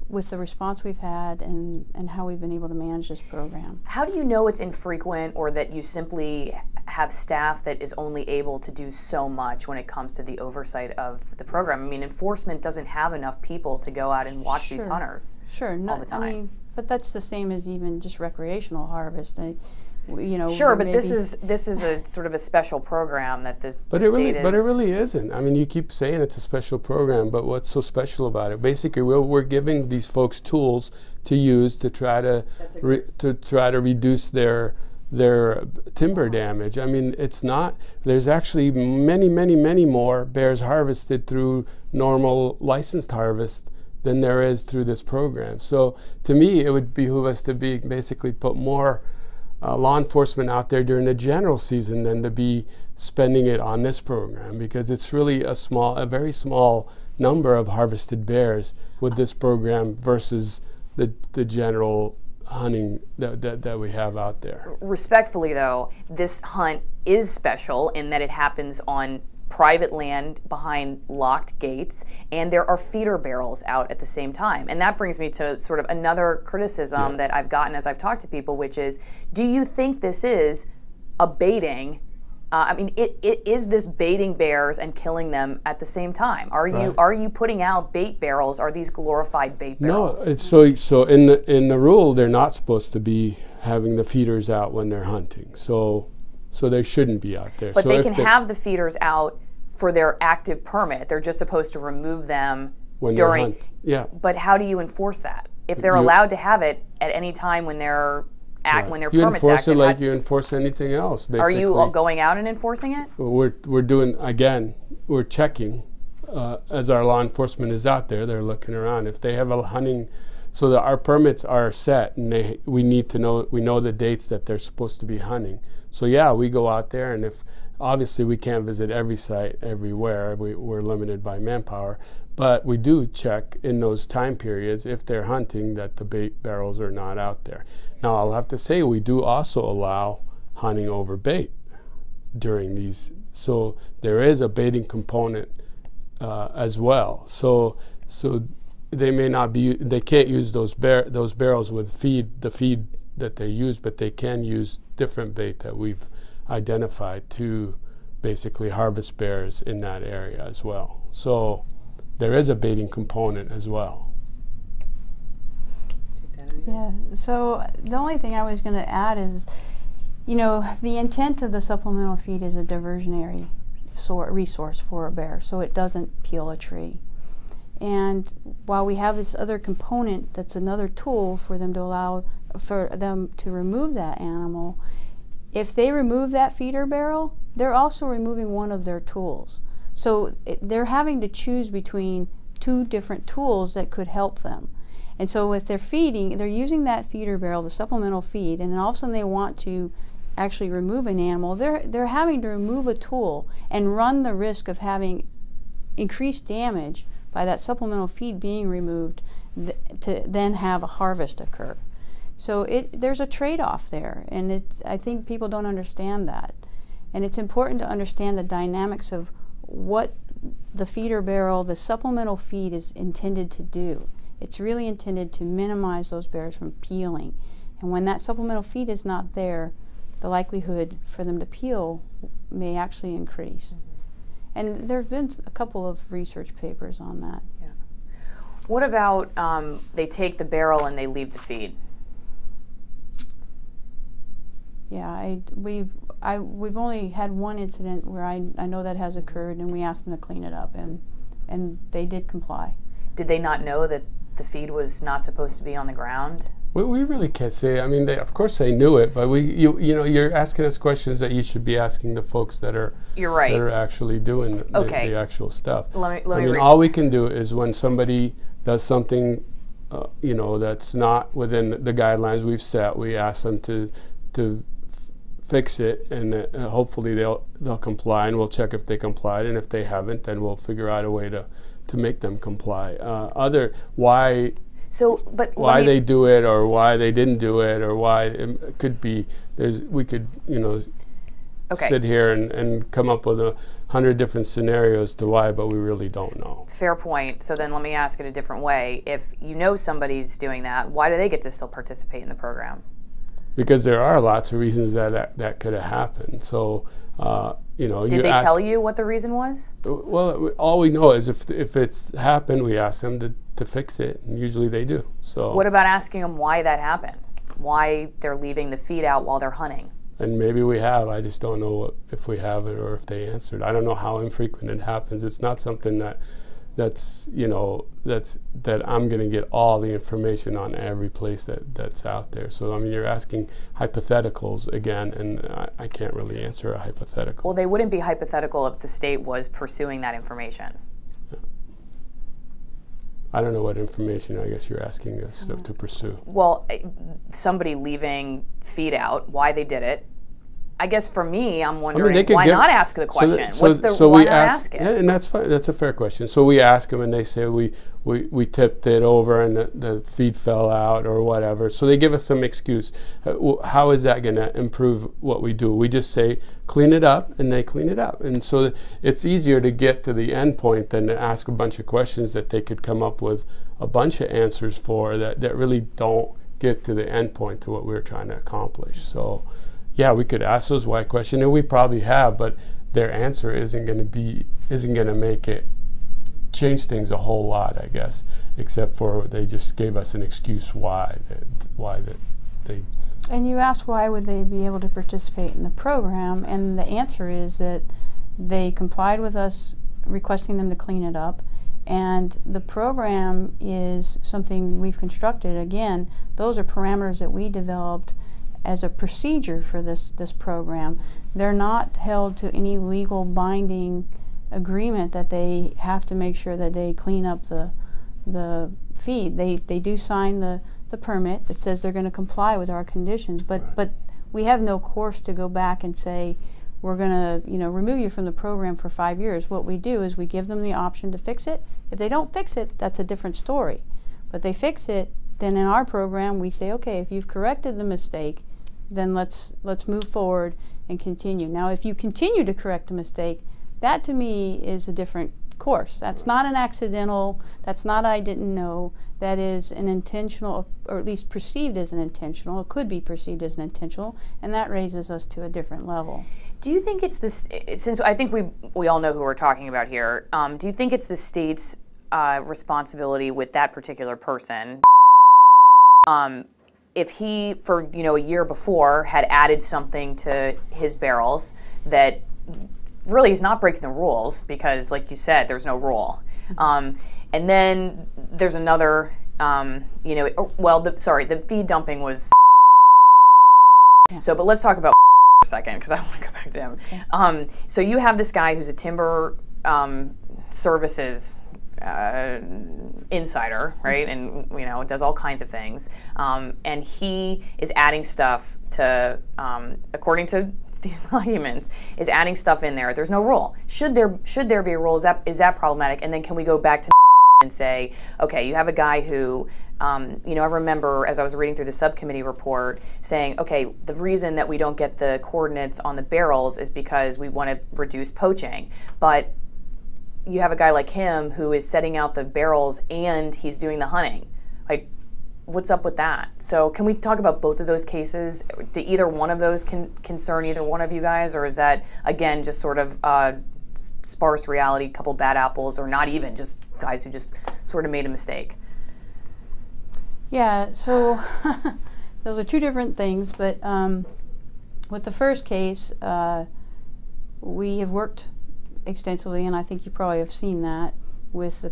with the response we've had, and and how we've been able to manage this program. How do you know it's infrequent or that you simply have staff that is only able to do so much when it comes to the oversight of the program? I mean, enforcement doesn't have enough people to go out and watch these hunters. Sure, no, the I time. mean, but that's the same as even just recreational harvest. I, w- you know, Sure, but this is this is a sort of a special program that this But the it really, state but it is- really isn't. I mean, you keep saying it's a special program, but what's so special about it? Basically, we're, we're giving these folks tools to use to try to re, to try to reduce their their timber damage. I mean, it's not. There's actually many, many, many more bears harvested through normal licensed harvest than there is through this program. So, to me, it would behoove us to be basically put more uh, law enforcement out there during the general season than to be spending it on this program because it's really a small, a very small number of harvested bears with this program versus the, the general hunting that, that, that we have out there. respectfully though, this hunt is special in that it happens on private land behind locked gates and there are feeder barrels out at the same time. And that brings me to sort of another criticism that I've gotten as I've talked to people which is do you think this is abating? uh, I mean, it, it is this baiting bears and killing them at the same time. Are you Right. are you putting out bait barrels? Are these glorified bait No, barrels? it's so so in the in the rule they're not supposed to be having the feeders out when they're hunting. So so they shouldn't be out there. But so they can have the feeders out for their active permit. They're just supposed to remove them when during. Yeah. But how do you enforce that? If they're You- allowed to have it at any time when they're act when their you permit's enforce active, it like you enforce anything else. Basically. are you all going out and enforcing it? we're we're doing again. We're checking uh, as our law enforcement is out there. They're looking around. If they have a hunting, so that our permits are set, and they we need to know we know the dates that they're supposed to be hunting. So yeah, we go out there, and if obviously we can't visit every site everywhere, we, we're limited by manpower. But we do check in those time periods if they're hunting that the bait barrels are not out there. Now I'll have to say we do also allow hunting over bait during these. So there is a baiting component uh, as well. So so they may not be they can't use those bar- those barrels with feed the feed that they use, but they can use different bait that we've identified to basically harvest bears in that area as well. So there is a baiting component as well. Yeah, so the only thing I was going to add is, you know, the intent of the supplemental feed is a diversionary sort resource for a bear, so it doesn't peel a tree. And while we have this other component that's another tool for them to allow for them to remove that animal, if they remove that feeder barrel, they're also removing one of their tools. So they're having to choose between two different tools that could help them. And so if they're feeding, they're using that feeder barrel, the supplemental feed, and then all of a sudden they want to actually remove an animal, they're, they're having to remove a tool and run the risk of having increased damage by that supplemental feed being removed th to then have a harvest occur. So it, there's a trade-off there, and it's, I think people don't understand that. And it's important to understand the dynamics of what the feeder barrel, the supplemental feed is intended to do. It's really intended to minimize those bears from peeling. And when that supplemental feed is not there, the likelihood for them to peel may actually increase. Mm -hmm. And there have been a couple of research papers on that. Yeah. What about um, they take the barrel and they leave the feed? Yeah, I, we've I, we've only had one incident where I, I know that has occurred, and we asked them to clean it up, and and they did comply. Did they not know that the feed was not supposed to be on the ground? We, we really can't say. I mean, they, of course they knew it, but we, you, you know, you're asking us questions that you should be asking the folks that are, you're right, that are actually doing the, okay. the actual stuff. Let me, let I me mean, all we can do is when somebody does something, uh, you know, that's not within the guidelines we've set, we ask them to, to fix it, and uh, hopefully they'll they'll comply, and we'll check if they complied, and if they haven't, then we'll figure out a way to to make them comply. Uh, other why so, but why they do it or why they didn't do it or why it could be there's we could you know okay. sit here and, and come up with a hundred different scenarios to why, but we really don't know. Fair point. So then let me ask it a different way. If you know somebody's doing that, why do they get to still participate in the program? Because there are lots of reasons that that, that could have happened. So uh, you know, did you they tell you what the reason was? Well, all we know is if if it's happened, we ask them to, to fix it, and usually they do. So what about asking them why that happened? Why they're leaving the feed out while they're hunting? And maybe we have. I just don't know if we have it or if they answered. I don't know how infrequent it happens. It's not something that that's you know that's that I'm going to get all the information on every place that that's out there. So I mean, you're asking hypotheticals again, and I, I can't really answer a hypothetical. Well, they wouldn't be hypothetical if the state was pursuing that information. I don't know what information I guess you're asking us to, to pursue. Well, eh, somebody leaving feed out, why they did it, I guess for me, I'm wondering I mean, why not ask the question. So What's the so why we ask? Yeah, and that's fine. That's a fair question. So we ask them, and they say we we, we tipped it over, and the, the feed fell out, or whatever. So they give us some excuse. Uh, how is that going to improve what we do? We just say clean it up, and they clean it up, and so it's easier to get to the end point than to ask a bunch of questions that they could come up with a bunch of answers for that that really don't get to the end point to what we're trying to accomplish. So yeah, we could ask those why questions, and we probably have, but their answer isn't going to be isn't going to make it change things a whole lot, I guess, except for they just gave us an excuse why that why that they. And you asked why would they be able to participate in the program, and the answer is that they complied with us requesting them to clean it up. And the program is something we've constructed. Again, those are parameters that we developed as a procedure for this, this program. They're not held to any legal binding agreement that they have to make sure that they clean up the, the feed. They, they do sign the, the permit that says they're going to comply with our conditions, but, right. but we have no course to go back and say, we're going to you know remove you from the program for five years. What we do is we give them the option to fix it. If they don't fix it, that's a different story. But they fix it, then in our program we say, okay, if you've corrected the mistake, then let's let's move forward and continue. Now, if you continue to correct a mistake, that to me is a different course. That's not an accidental, that's not I didn't know. That is an intentional, or at least perceived as an intentional. It could be perceived as an intentional, and that raises us to a different level. Do you think it's this? Since I think we we all know who we're talking about here. Um, do you think it's the state's uh, responsibility with that particular person? Um, if he, for you know, a year before, had added something to his barrels that really is not breaking the rules because, like you said, there's no rule. Um, and then there's another, um, you know, oh, well, the, sorry, the feed dumping was. Yeah. So, but let's talk about (laughs) for a second because I want to go back to him. Um, so you have this guy who's a timber um, services uh, insider, right? And you know does all kinds of things. Um, and he is adding stuff to, um, according to (laughs) these documents, is adding stuff in there. There's no rule. Should there should there be a rule? Is that is that problematic? And then can we go back to (laughs) and say, okay, you have a guy who, um, you know, I remember as I was reading through the subcommittee report saying, okay, the reason that we don't get the coordinates on the barrels is because we want to reduce poaching. But you have a guy like him who is setting out the barrels and he's doing the hunting. Like, what's up with that? So, can we talk about both of those cases? Do either one of those can concern either one of you guys, or is that again just sort of uh, sparse reality, couple bad apples, or not even just guys who just sort of made a mistake? Yeah. So, (laughs) those are two different things, but um, with the first case, uh, we have worked extensively, and I think you probably have seen that with the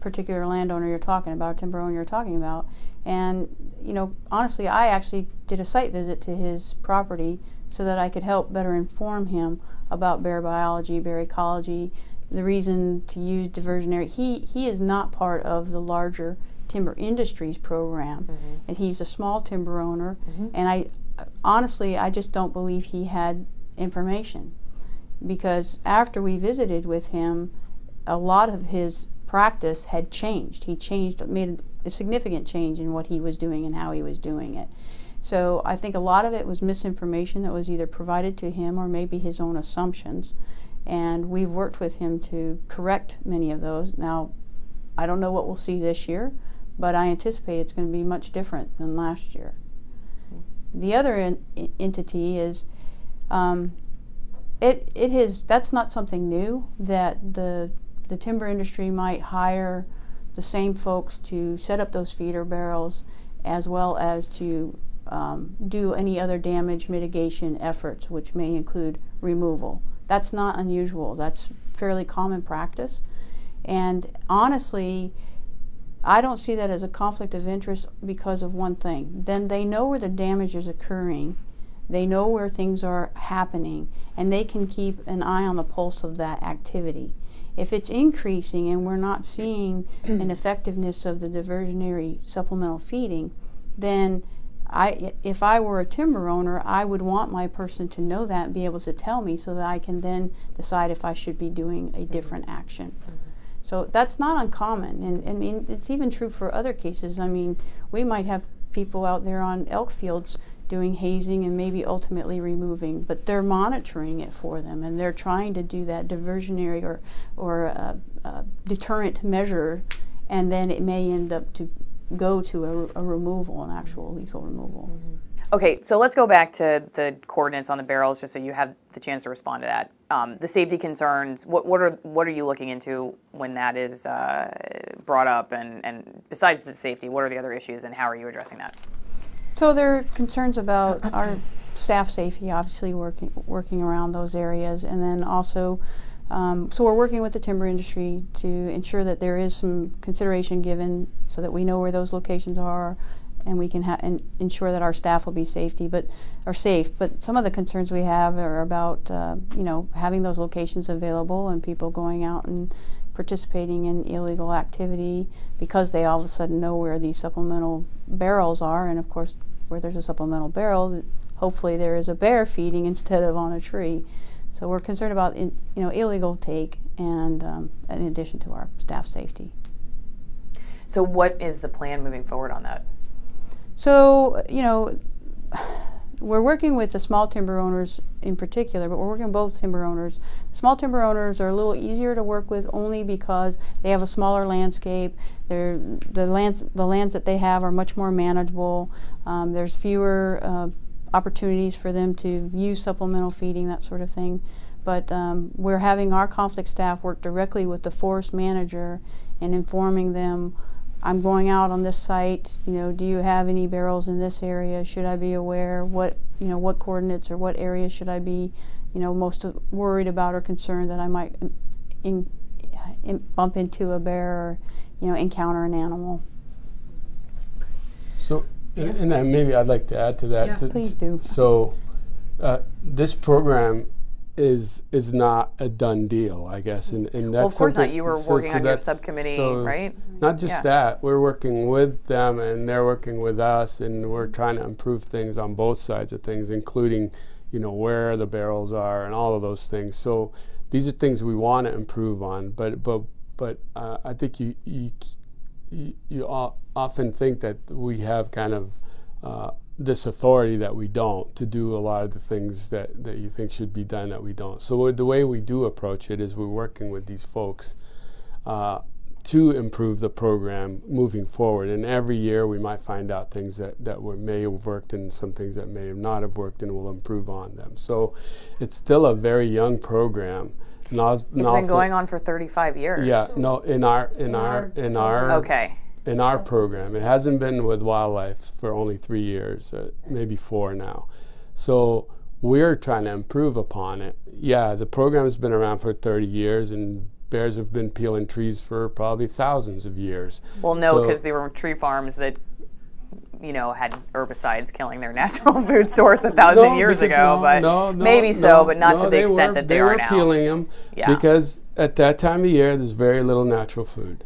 particular landowner you're talking about, timber owner you're talking about. And, you know, honestly, I actually did a site visit to his property so that I could help better inform him about bear biology, bear ecology, the reason to use diversionary. He, he is not part of the larger timber industries program, mm -hmm. and he's a small timber owner. Mm -hmm. And I honestly, I just don't believe he had information because after we visited with him, a lot of his practice had changed. He changed, made a significant change in what he was doing and how he was doing it. So I think a lot of it was misinformation that was either provided to him or maybe his own assumptions. And we've worked with him to correct many of those. Now, I don't know what we'll see this year, but I anticipate it's going to be much different than last year. The other en entity is um, it it is that's not something new that the the timber industry might hire the same folks to set up those feeder barrels as well as to um, do any other damage mitigation efforts which may include removal. That's not unusual. That's fairly common practice. And honestly I don't see that as a conflict of interest because of one thing. Then they know where the damage is occurring they know where things are happening and they can keep an eye on the pulse of that activity. If it's increasing and we're not seeing an (clears throat) effectiveness of the diversionary supplemental feeding, then I, if I were a timber owner, I would want my person to know that and be able to tell me so that I can then decide if I should be doing a different action. Mm-hmm. So that's not uncommon, and I mean it's even true for other cases. I mean, we might have people out there on elk fields doing hazing and maybe ultimately removing, but they're monitoring it for them and they're trying to do that diversionary or, or uh, uh, deterrent measure, and then it may end up to go to a, a removal, an actual lethal removal. Mm -hmm. Okay, so let's go back to the coordinates on the barrels, just so you have the chance to respond to that. Um, the safety concerns. What, what are what are you looking into when that is uh, brought up? And, and besides the safety, what are the other issues, and how are you addressing that? So there are concerns about our staff safety, obviously working working around those areas, and then also, um, so we're working with the timber industry to ensure that there is some consideration given so that we know where those locations are, and we can and ensure that our staff will be safety, but are safe. But some of the concerns we have are about uh, you know having those locations available and people going out and participating in illegal activity because they all of a sudden know where these supplemental barrels are, and of course where there's a supplemental barrel, hopefully there is a bear feeding (laughs) instead of on a tree. So we're concerned about in, you know illegal take and um, in addition to our staff safety. So what is the plan moving forward on that? So you know we're working with the small timber owners in particular, but we're working with both timber owners. Small timber owners are a little easier to work with only because they have a smaller landscape. They're, the lands the lands that they have are much more manageable. Um, there's fewer uh, opportunities for them to use supplemental feeding, that sort of thing. But um, we're having our conflict staff work directly with the forest manager and informing them I'm going out on this site, you know, do you have any barrels in this area? Should I be aware? What, you know, what coordinates or what areas should I be, you know, most worried about or concerned that I might in, in, bump into a bear or, you know, encounter an animal? So, and, and maybe I'd like to add to that. Yeah. To, Please do. So, uh, this program is is not a done deal, I guess, and and that's well, of course not. You were so- working so on your subcommittee, so right? Not just Yeah. that, we're working with them, and they're working with us, and we're trying to improve things on both sides of things, including, you know, where the barrels are and all of those things. So these are things we want to improve on, but but but uh, I think you you you, you often think that we have kind of uh, this authority that we don't to do a lot of the things that, that you think should be done that we don't. So the way we do approach it is we're working with these folks uh, to improve the program moving forward. And every year we might find out things that, that were, may have worked and some things that may have not have worked and we'll improve on them. So it's still a very young program. Not, It's been going on for 35 years. Yeah, no, in our in our in our Okay. In our program. It hasn't been with wildlife for only three years, uh, maybe four now. So we're trying to improve upon it. Yeah, the program has been around for 30 years, and bears have been peeling trees for probably thousands of years. Well, no, So- because there were tree farms that, you know, had herbicides killing their (laughs) natural food source a thousand No, years ago. no, but no, maybe so, but not no, to the extent were, that they, are were now. peeling them Yeah. because at that time of year there's very little natural food,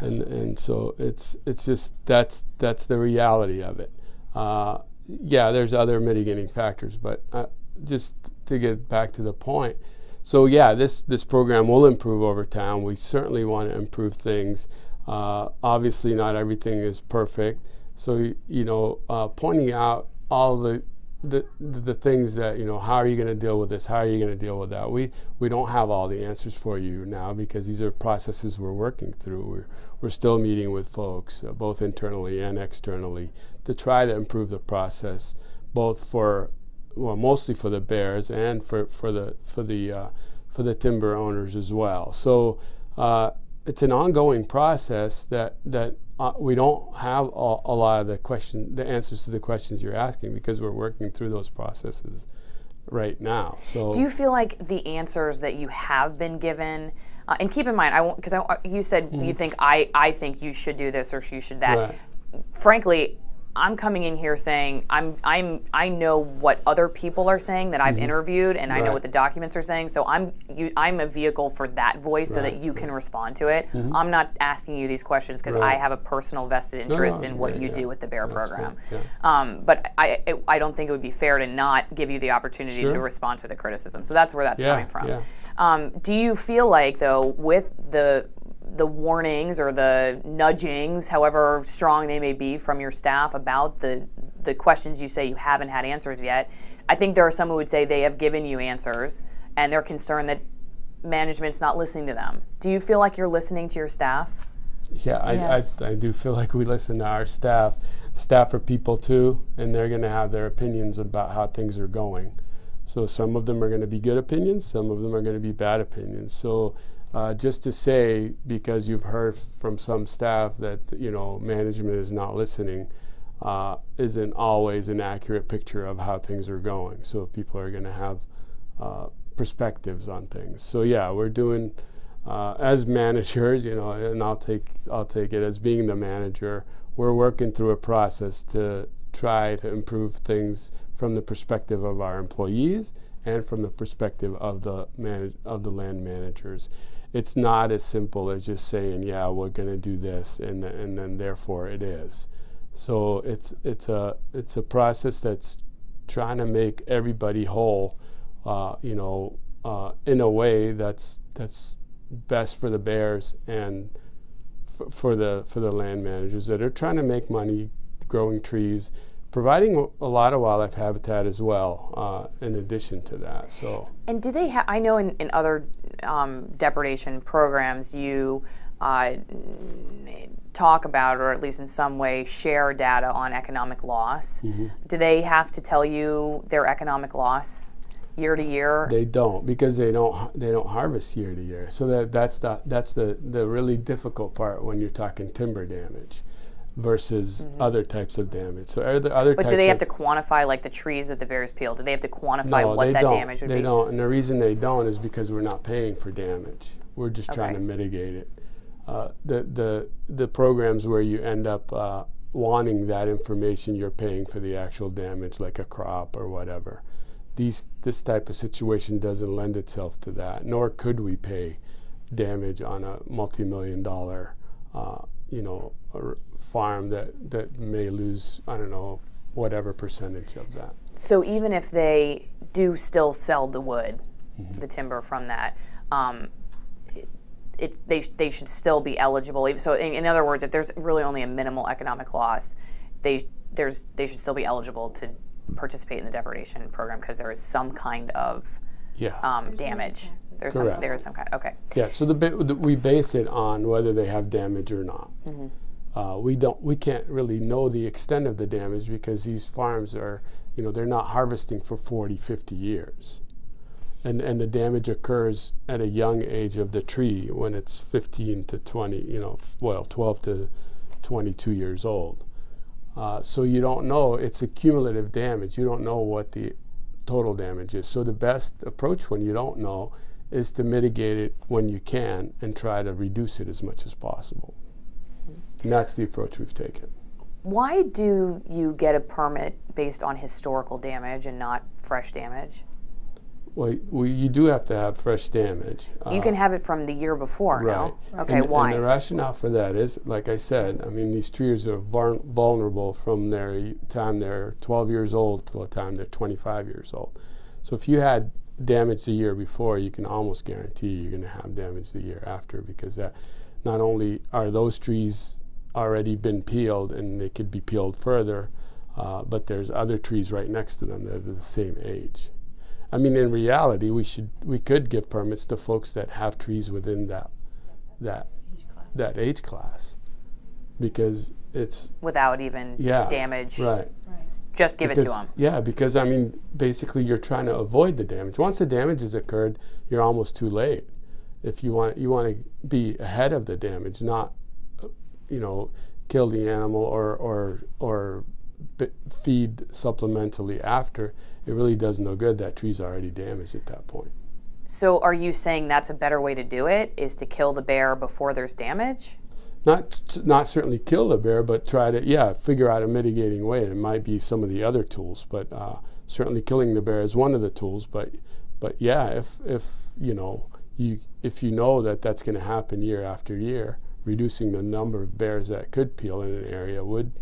and and so it's it's just that's that's the reality of it. Uh, yeah, there's other mitigating factors, but uh, just to get back to the point. So yeah, this this program will improve over time. We certainly want to improve things. Uh, obviously, not everything is perfect. So you know, uh, pointing out all the the, the things that you know how are you going to deal with this how are you going to deal with that we we don't have all the answers for you now because these are processes we're working through we're, we're still meeting with folks uh, both internally and externally to try to improve the process both for well mostly for the bears and for, for the for the uh, for the timber owners as well. So uh, it's an ongoing process that that uh, we don't have a, a lot of the question the answers to the questions you're asking because we're working through those processes right now. So Do you feel like the answers that you have been given, uh, and keep in mind, I won't because you said you think I I think you should do this or you should that. Right. Frankly, I'm coming in here saying I'm I'm I know what other people are saying that I've interviewed, and I know Mm-hmm. What the documents are saying. So I'm you, I'm a vehicle for that voice so that Right. you can respond to it. I'm not asking you these questions because I Mm-hmm. Have a personal vested no, interest in what you yeah. do with the bear That's program. yeah. Um, but I, I I don't think it would be fair to not give you the opportunity to respond to the criticism. So that's where that's Yeah, coming from. Yeah. Um, do you feel like though with the the warnings or the nudgings, however strong they may be from your staff about the the questions you say you haven't had answers yet, I think there are some who would say they have given you answers and they're concerned that management's not listening to them. Do you feel like you're listening to your staff? Yeah, I, Yes. I, I do feel like we listen to our staff. Staff are people too, and they're going to have their opinions about how things are going. So some of them are going to be good opinions, some of them are going to be bad opinions. So uh, just to say, because you've heard from some staff that you know management is not listening, uh, isn't always an accurate picture of how things are going. So people are going to have uh, perspectives on things. So yeah, we're doing uh, as managers, (laughs) you know, and I'll take I'll take it as being the manager. We're working through a process to try to improve things from the perspective of our employees and from the perspective of the manage, of the land managers. It's not as simple as just saying, "Yeah, we're going to do this," and and then therefore it is. So it's it's a it's a process that's trying to make everybody whole, uh, you know, uh, in a way that's that's best for the bears and for the for the land managers that are trying to make money growing trees providing a lot of wildlife habitat as well, uh, in addition to that. So, And do they have? I know in, in other um, depredation programs, you uh, talk about, or at least in some way, share data on economic loss. Mm-hmm. Do they have to tell you their economic loss year to year? They don't because they don't they don't harvest year to year. So that that's the that's the the really difficult part when you're talking timber damage versus other types of damage. So are the other Mm-hmm. but do they have to quantify like the trees that the bears peel? Do they have to quantify no, what that don't. damage would they be? They don't. And the reason they don't is because we're not paying for damage. We're just trying to mitigate it. Uh, the the the programs where you end up uh, wanting that information, you're paying for the actual damage, like a crop or whatever. These this type of situation doesn't lend itself to that. Nor could we pay damage on a multi-million dollar, uh, you know, farm that that may lose I don't know whatever percentage of that. So even if they do still sell the wood, Mm-hmm. the timber from that, um, it, it they they should still be eligible. So in, in other words, if there's really only a minimal economic loss, they there's they should still be eligible to participate in the depredation program because there is some kind of Yeah. um, damage. There's some there is some kind. Okay. Yeah, so the, ba- the we base it on whether they have damage or not. Uh, we don't, we can't really know the extent of the damage because these farms are, you know, they're not harvesting for 40, 50 years, and and the damage occurs at a young age of the tree when it's 15 to 20, you know, well, 12 to 22 years old. Uh, so you don't know it's a cumulative damage. You don't know what the total damage is. So the best approach when you don't know is to mitigate it when you can and try to reduce it as much as possible. And that's the approach we've taken. Why do you get a permit based on historical damage and not fresh damage? Well, we, you do have to have fresh damage. You uh, can have it from the year before, Right. no? Okay, and, why? And the rationale for that is, like I said, I mean, these trees are vul- vulnerable from their time they're 12 years old till the time they're 25 years old. So if you had damage the year before, you can almost guarantee you're going to have damage the year after because that not only are those trees already been peeled and they could be peeled further, uh, but there's other trees right next to them that are the same age. I mean, in reality, we should we could give permits to folks that have trees within that that that age class because it's Without even yeah damage, right. Just give it to them. yeah because I mean basically you're trying to avoid the damage. Once the damage has occurred you're almost too late. If you want you want to be ahead of the damage not you know kill the animal or or or b- feed supplementally after it really does no good that tree's already damaged at that point So are you saying that's a better way to do it? Is to kill the bear before there's damage? not t- not certainly kill the bear, but try to yeah figure out a mitigating way. It might be some of the other tools, but uh, certainly killing the bear is one of the tools. But but yeah, if if you know you if you know that that's going to happen year after year, reducing the number of bears that could peel in an area would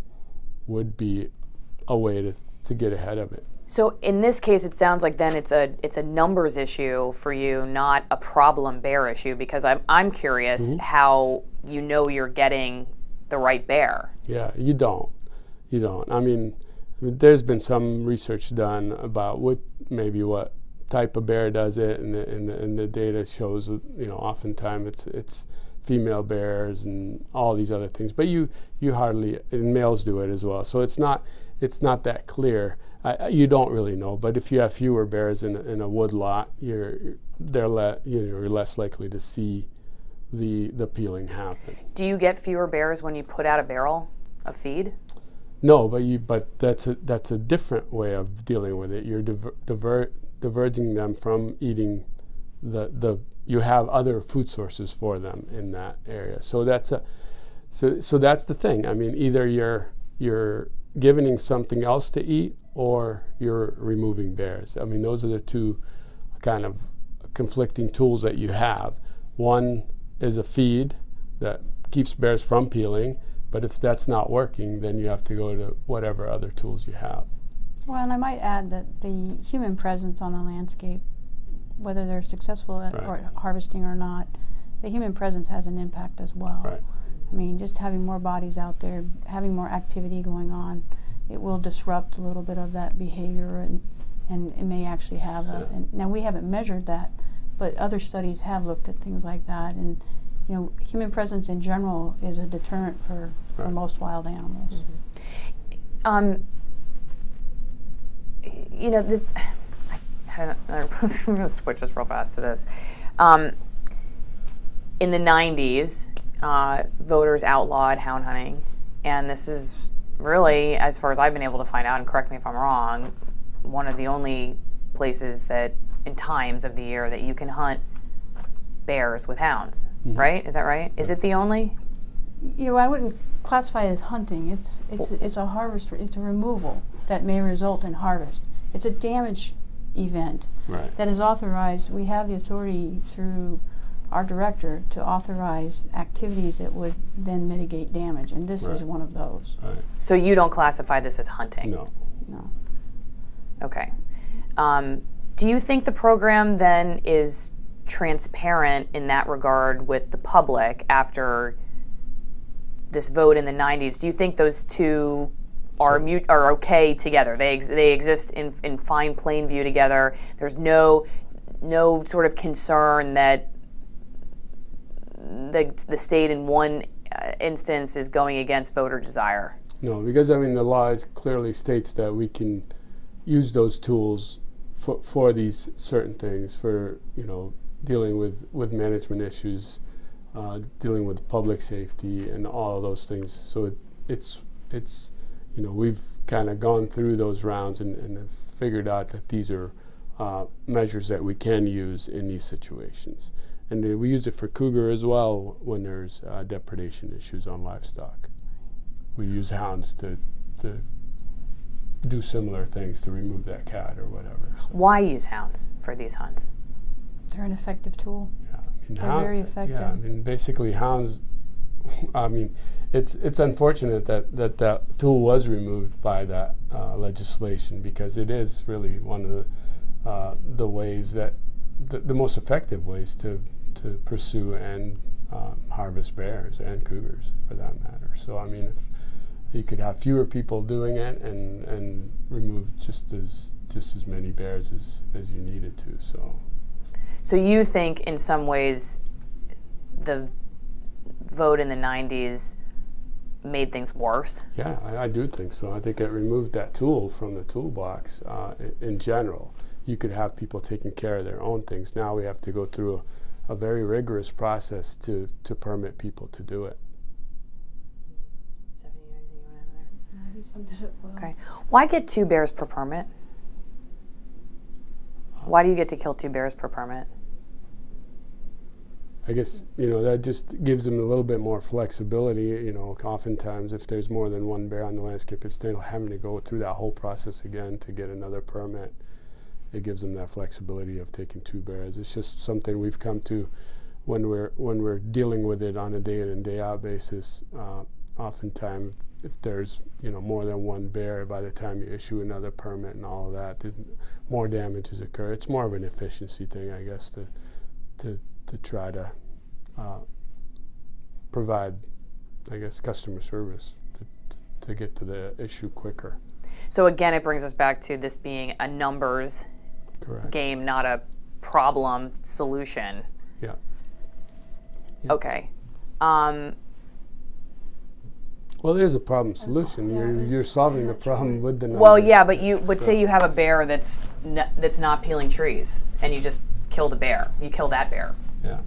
would be a way to to get ahead of it. So in this case, it sounds like then it's a it's a numbers issue for you, not a problem bear issue. Because I'm I'm curious Mm-hmm. how you know you're getting the right bear. Yeah, you don't. You don't. I mean, there's been some research done about what maybe what type of bear does it, and the, and the, and the data shows you know oftentimes it's it's female bears and all these other things. But you you hardly and males do it as well. So it's not it's not that clear. You don't really know. But if you have fewer bears in a, in a wood lot, you're they're le- you're less likely to see the the peeling happen. Do you get fewer bears when you put out a barrel of feed? No, but you but that's a that's a different way of dealing with it. You're diver, diver, diverging them from eating the the you have other food sources for them in that area. So that's a so so that's the thing. I mean, either you're you're giving something else to eat or you're removing bears. I mean, those are the two kind of conflicting tools that you have. One is a feed that keeps bears from peeling, but if that's not working, then you have to go to whatever other tools you have. Well, and I might add that the human presence on the landscape, whether they're successful at Right. or harvesting or not, the human presence has an impact as well. Right. I mean, just having more bodies out there, having more activity going on, it will disrupt a little bit of that behavior and, and it may actually have a. Yeah. And now we haven't measured that, but other studies have looked at things like that. And you know, human presence in general is a deterrent for, for Right. most wild animals. Um, you know, this. I, I don't know. I'm going to switch this real fast to this. Um, in the 90s, uh, voters outlawed hound hunting, and this is really, as far as I've been able to find out, and correct me if I'm wrong, one of the only places that, in times of the year, that you can hunt bears with hounds. Right? Is that right? Is it the only? You know, I wouldn't classify it as hunting. It's it's it's a harvest. It's a removal that may result in harvest. It's a damage event Right. that is authorized. We have the authority through our director to authorize activities that would then mitigate damage, and this is one of those. Right. So you don't classify this as hunting? No. No. Okay. Um, do you think the program then is transparent in that regard with the public after this vote in the 90s? Do you think those two are mute, are okay together? They ex- they exist in in fine plain view together. There's no no sort of concern that the the state in one uh, instance is going against voter desire. No, because I mean the law clearly states that we can use those tools for for these certain things for you know dealing with with management issues, uh, dealing with public safety and all of those things. So it, it's it's you know we've kind of gone through those rounds and, and have figured out that these are uh, measures that we can use in these situations. And uh, we use it for cougar as well when there's uh, depredation issues on livestock we use hounds to to do similar things to remove that cat or whatever. So, Why use hounds for these hunts? They're an effective tool. yeah, I mean, They're very effective. Yeah, I mean, basically, hounds. (laughs) I mean, it's it's unfortunate that that, that tool was removed by that uh, legislation because it is really one of the uh, the ways that the, the most effective ways to to pursue and uh, harvest bears and cougars for that matter. So I mean, if you could have fewer people doing it and and remove just as just as many bears as as you needed to. So So you think, in some ways, the vote in the '90s made things worse? yeah, I, I do think so. I think it removed that tool from the toolbox uh, in, in general. You could have people taking care of their own things. Now we have to go through a, a very rigorous process to to permit people to do it. Okay. Why get two bears per permit? Why do you get to kill two bears per permit? I guess you know that just gives them a little bit more flexibility. You know, oftentimes if there's more than one bear on the landscape, instead of having to go through that whole process again to get another permit, it gives them that flexibility of taking two bears. It's just something we've come to when we're when we're dealing with it on a day in and day out basis. Uh, oftentimes, if there's you know more than one bear, by the time you issue another permit and all of that, more damages occur. It's more of an efficiency thing, I guess, to to to try to uh, provide, I guess, customer service to, to get to the issue quicker. So again, it brings us back to this being a numbers Correct. game, not a problem solution. Yeah. Okay. Um, Well, there's a problem solution. You're you're solving the problem with the numbers. well, yeah, but you but So- say you have a bear that's n- that's not peeling trees, and you just kill the bear. You kill that bear. Yeah.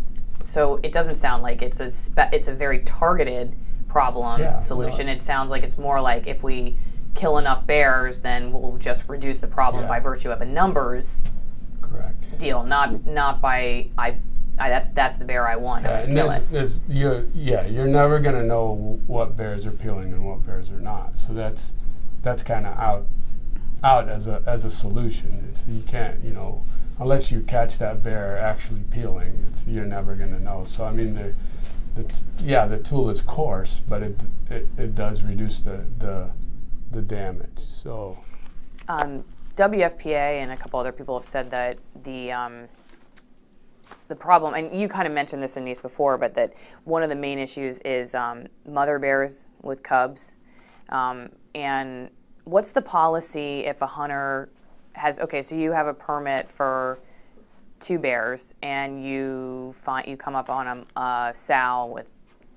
So it doesn't sound like it's a it's a very targeted problem Yeah, solution. no. It sounds like it's more like if we kill enough bears, then we'll just reduce the problem Yeah. by virtue of a numbers Correct. deal, not not by I, I that's that's the bear I want. Yeah, I'm and gonna kill there's, it. there's you yeah you're never gonna know what bears are peeling and what bears are not. So that's that's kind of out out as a as a solution. It's, you can't you know unless you catch that bear actually peeling, you're never gonna know. So I mean the the yeah the tool is coarse, but it it, it does reduce the the the damage. So Um, WFPA and a couple other people have said that the um, the problem, and you kind of mentioned this in Naches before, but that one of the main issues is um, mother bears with cubs, um, and what's the policy if a hunter has okay? So you have a permit for two bears, and you find you come up on a, a sow with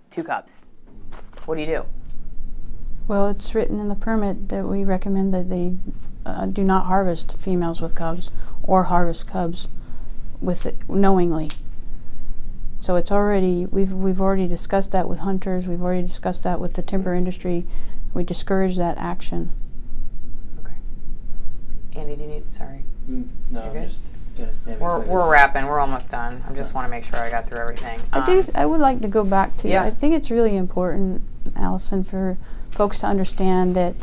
two cubs. What do you do? Well, it's written in the permit that we recommend that they uh, do not harvest females with cubs or harvest cubs with it knowingly. So it's already we've we've already discussed that with hunters. We've already discussed that with the timber industry. We discourage that action. Okay. Andy, do you need? Sorry. Mm, no, You're I'm good? just We're, we're wrapping. We're almost done. I just want to make sure I got through everything. I do. Um, I would like to go back to. Yeah. I think it's really important, Alison, for folks to understand that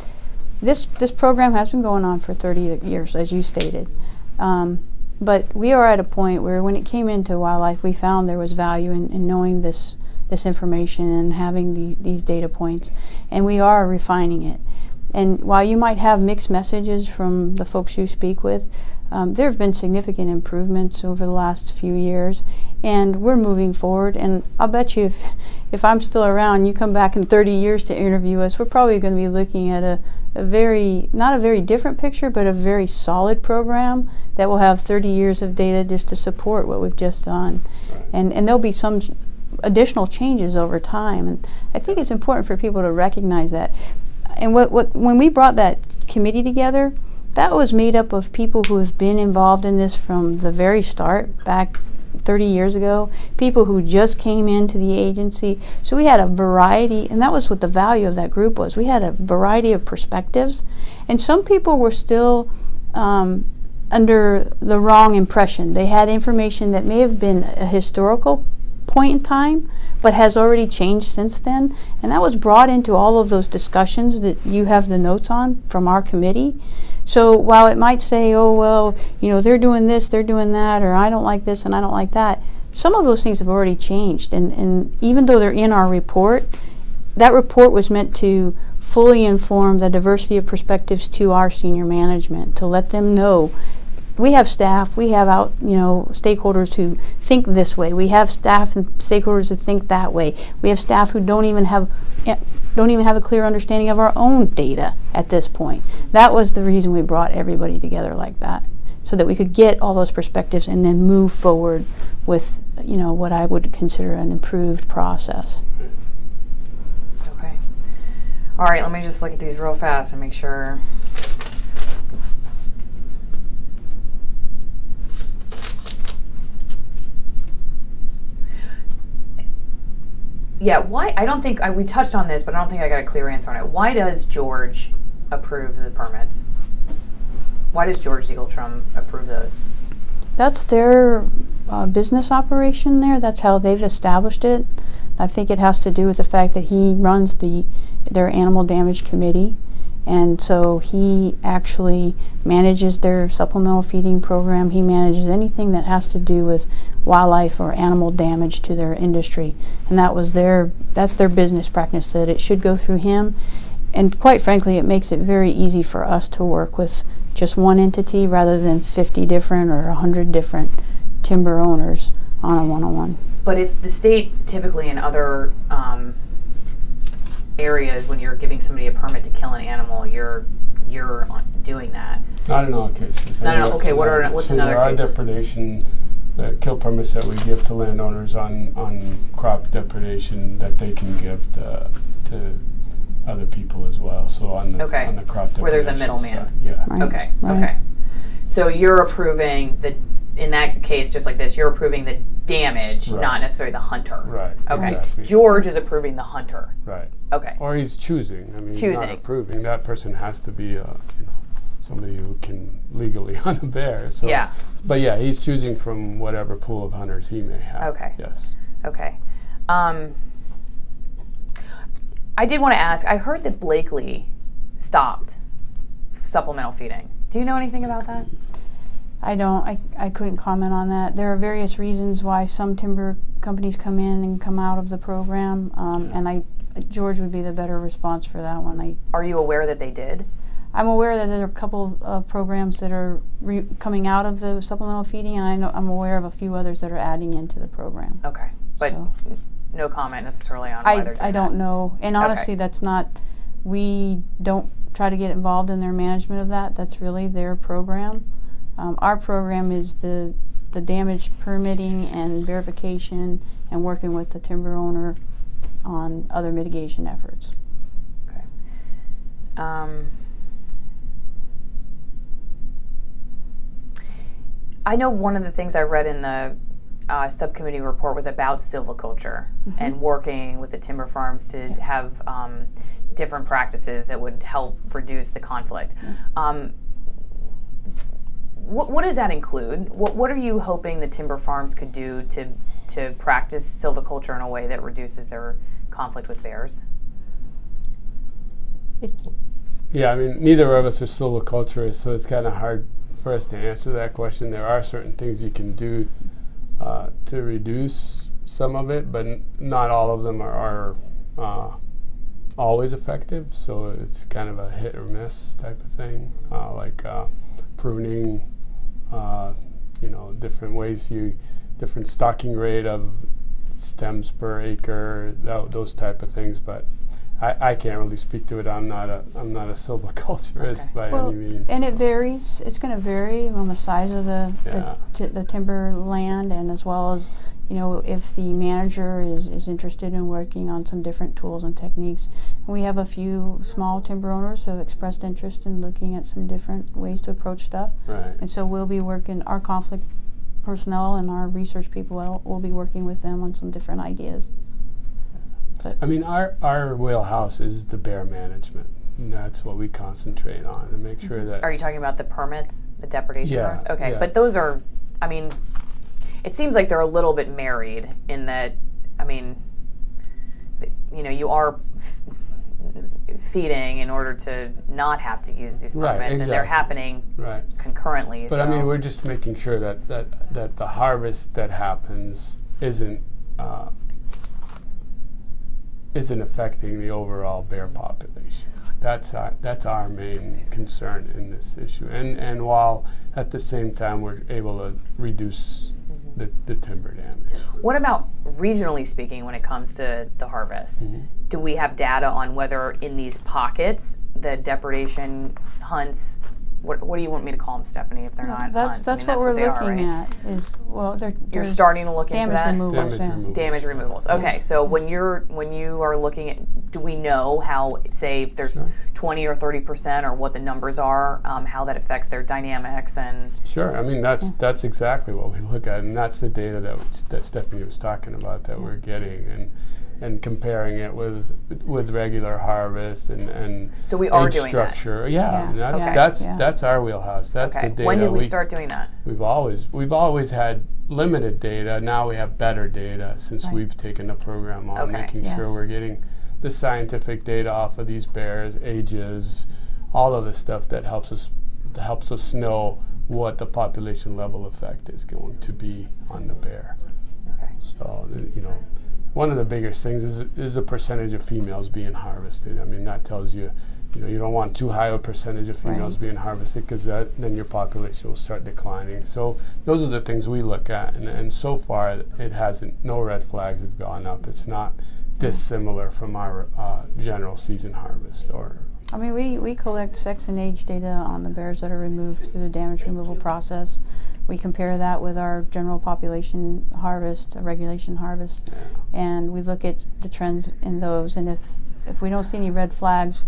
this this program has been going on for 30 years, as you stated. Um, but we are at a point where, when it came into wildlife, we found there was value in, in knowing this this information and having these these data points, and we are refining it. And while you might have mixed messages from the folks you speak with, um, there have been significant improvements over the last few years, and we're moving forward. And I'll bet you, if (laughs) if I'm still around, you come back in 30 years to interview us, we're probably going to be looking at a, a very not a very different picture, but a very solid program that will have 30 years of data just to support what we've just done, and and there'll be some additional changes over time. And I think it's important for people to recognize that. And what, what when we brought that committee together, that was made up of people who have been involved in this from the very start, back 30 years ago, people who just came into the agency. So we had a variety, and that was what the value of that group was. We had a variety of perspectives, and some people were still um, under the wrong impression. They had information that may have been a historical point in time, but has already changed since then. And that was brought into all of those discussions that you have the notes on from our committee. So while it might say, oh, well, you know, they're doing this, they're doing that, or I don't like this and I don't like that, some of those things have already changed. And, and even though they're in our report, that report was meant to fully inform the diversity of perspectives to our senior management, to let them know we have staff, we have out, you know, stakeholders who think this way. We have staff and stakeholders who think that way. We have staff who don't even have eh, don't even have a clear understanding of our own data at this point. That was the reason we brought everybody together like that, so that we could get all those perspectives and then move forward with, you know, what I would consider an improved process. Okay. All right, let me just look at these real fast and make sure. Yeah, why? I don't think I, we touched on this, but I don't think I got a clear answer on it. Why does George approve the permits? Why does George Ziegltrum approve those? That's their uh, business operation there. That's how they've established it. I think it has to do with the fact that he runs the their animal damage committee, and so he actually manages their supplemental feeding program. He manages anything that has to do with wildlife or animal damage to their industry, and that was their that's their business practice. That it should go through him, and quite frankly, it makes it very easy for us to work with just one entity rather than 50 different or 100 different timber owners on a one-on-one. But if the state typically and other um, areas, when you're giving somebody a permit to kill an animal, you're you're doing that. Not in all cases. No, I no, okay, what are- another- what's so another There are case? depredation, uh, kill permits that we give to landowners on, on crop depredation that they can give to, to other people as well, so on the, Okay. on the crop depredation Where there's a middleman. side, Yeah. Right. Okay. Right. Okay. So you're approving the in that case, just like this, you're approving the damage, Right. not necessarily the hunter. Right, Okay. exactly. George is approving the hunter. Right. Okay. Or he's choosing. I mean, Choosing. not approving. That person has to be, uh, you know, somebody who can legally (laughs) hunt a bear. So, Yeah. But yeah, he's choosing from whatever pool of hunters he may have. Okay. Yes. Okay. Um, I did want to ask. I heard that Blakely stopped supplemental feeding. Do you know anything about that? I don't, I, I couldn't comment on that. There are various reasons why some timber companies come in and come out of the program, um, and I, George would be the better response for that one. I, Are you aware that they did? I'm aware that there are a couple of programs that are re- coming out of the supplemental feeding, and I know I'm aware of a few others that are adding into the program. Okay. But So- no comment necessarily on I, I don't that. know, and honestly, that's not. We don't try to get involved in their management of that. That's really their program. Um, our program is the the damage permitting and verification and working with the timber owner on other mitigation efforts. Okay. Um, I know one of the things I read in the uh, subcommittee report was about silviculture and working with the timber farms to have um, different practices that would help reduce the conflict. Um, what, what does that include? What, what are you hoping the timber farms could do to to practice silviculture in a way that reduces their conflict with bears? Yeah, I mean, neither of us are silviculturists, so it's kind of hard for us to answer that question. There are certain things you can do uh, to reduce some of it, but n- not all of them are, are uh, always effective. So it's kind of a hit or miss type of thing, uh, like uh, pruning, uh, you know, different ways you, different stocking rate of stems per acre, tho- those type of things. But I, I can't really speak to it. I'm not a I'm not a silviculturist (laughs) Okay. by well, any means. and it varies. It's going to vary on the size of the Yeah. the, t- the timber land, and as well as you know if the manager is, is interested in working on some different tools and techniques. We have a few small timber owners who have expressed interest in looking at some different ways to approach stuff, right. and so we'll be working. Our conflict personnel and our research people will, will be working with them on some different ideas. But I mean, our our wheelhouse is the bear management. And that's what we concentrate on and make sure that Are you talking about the permits, the depredation Yeah, permits? Okay, yeah, but those are, I mean, it seems like they're a little bit married in that, I mean, you know, you are f- feeding in order to not have to use these Right, permits, and they're happening right. concurrently. But so. I mean, we're just making sure that that that the harvest that happens isn't uh, isn't affecting the overall bear population. That's our, that's our main concern in this issue. And and while at the same time we're able to reduce the, the timber damage. What about regionally speaking when it comes to the harvest? Mm-hmm. Do we have data on whether in these pockets the depredation hunts? What, what do you want me to call them, Stephanie? If they're not that's hunts, I that's mean, what that's we're they are, looking right? at. Is well, they're, You're they're starting to look into damage that. removals. Damage yeah. removals. Damage removals. Okay, so when you're when you are looking at, do we know how, say, if there's Sure. 20 or 30 percent, or what the numbers are, um, how that affects their dynamics and Sure. I mean, that's that's exactly what we look at, and that's the data that that Stephanie was talking about that we're getting, and and comparing it with with regular harvest and and So we are age doing that? structure. Yeah, Yeah. that's Okay. that's Yeah. that's our wheelhouse. That's okay. the data. When did we, start doing that? We've always we've always had limited data. Now we have better data since Right. we've taken the program on, Okay. making sure we're getting the scientific data off of these bears, ages, all of the stuff that helps us that helps us know what the population level effect is going to be on the bear. Okay. So you know, one of the biggest things is is the percentage of females being harvested. I mean, that tells you, you know, you don't want too high a percentage of females Right. being harvested because then your population will start declining. So those are the things we look at, and, and so far it hasn't. No red flags have gone up. It's not dissimilar from our uh, general season harvest or. I mean, we, we collect sex and age data on the bears that are removed through the damage removal process. We compare that with our general population harvest, regulation harvest, and we look at the trends in those. And if, if we don't see any red flags,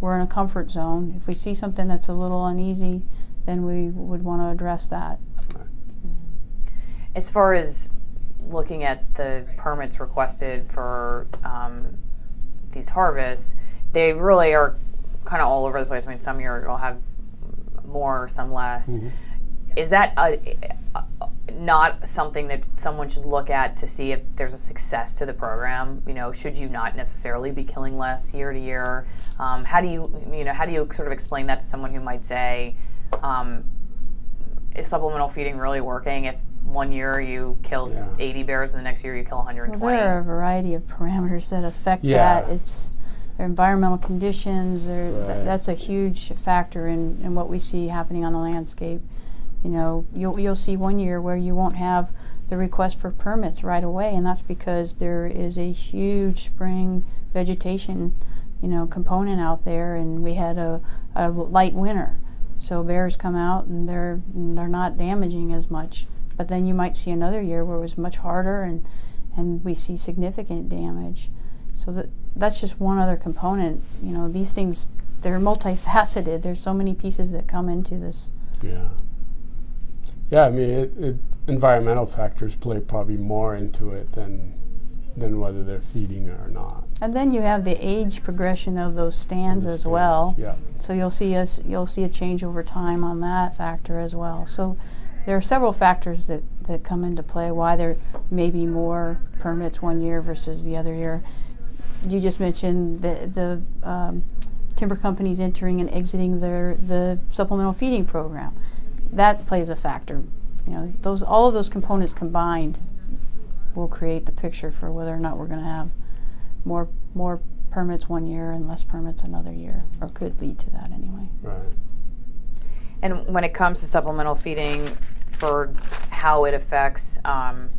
we're in a comfort zone. If we see something that's a little uneasy, then we would want to address that. As far as looking at the permits requested for um, these harvests, they really are kind of all over the place. I mean, some year you'll have more, some less. Is that a, a, not something that someone should look at to see if there's a success to the program? You know, should you not necessarily be killing less year to year? Um, how do you, you know, how do you sort of explain that to someone who might say, um, is supplemental feeding really working if one year you kill Yeah. 80 bears and the next year you kill 120? Well, there are a variety of parameters that affect Yeah. that. It's their environmental conditions. There, th- Right. that's a huge factor in, in what we see happening on the landscape. You know, you'll you'll see one year where you won't have the request for permits right away, and that's because there is a huge spring vegetation you know, component out there, and we had a, a light winter. So bears come out and they're they're not damaging as much. But then you might see another year where it was much harder and and we see significant damage. So that that's just one other component. You know, these things they're multifaceted. There's so many pieces that come into this. Yeah. Yeah, I mean, it, it, environmental factors play probably more into it than than whether they're feeding or not. And then you have the age progression of those stands as stands, well. Yeah. So you'll see us you'll see a change over time on that factor as well. So there are several factors that, that come into play why there may be more permits one year versus the other year. You just mentioned the the um, timber companies entering and exiting their the supplemental feeding program. That plays a factor. You know, those all of those components combined will create the picture for whether or not we're going to have more more permits one year and less permits another year, or could lead to that anyway. Right. And when it comes to supplemental feeding, for how it affects, um,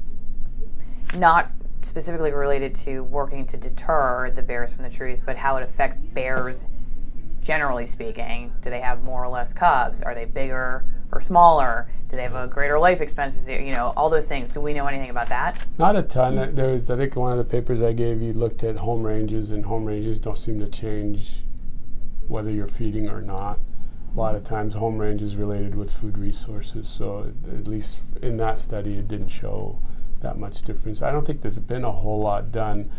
not specifically related to working to deter the bears from the trees, but how it affects bears generally speaking. Do they have more or less cubs? Are they bigger or smaller? Do they have a greater life expectancy? You know, all those things. Do we know anything about that? Not a ton. There was, I think, one of the papers I gave you looked at home ranges, and home ranges don't seem to change whether you're feeding or not. A lot of times, home range is related with food resources. So, at least in that study, it didn't show that much difference. I don't think there's been a whole lot done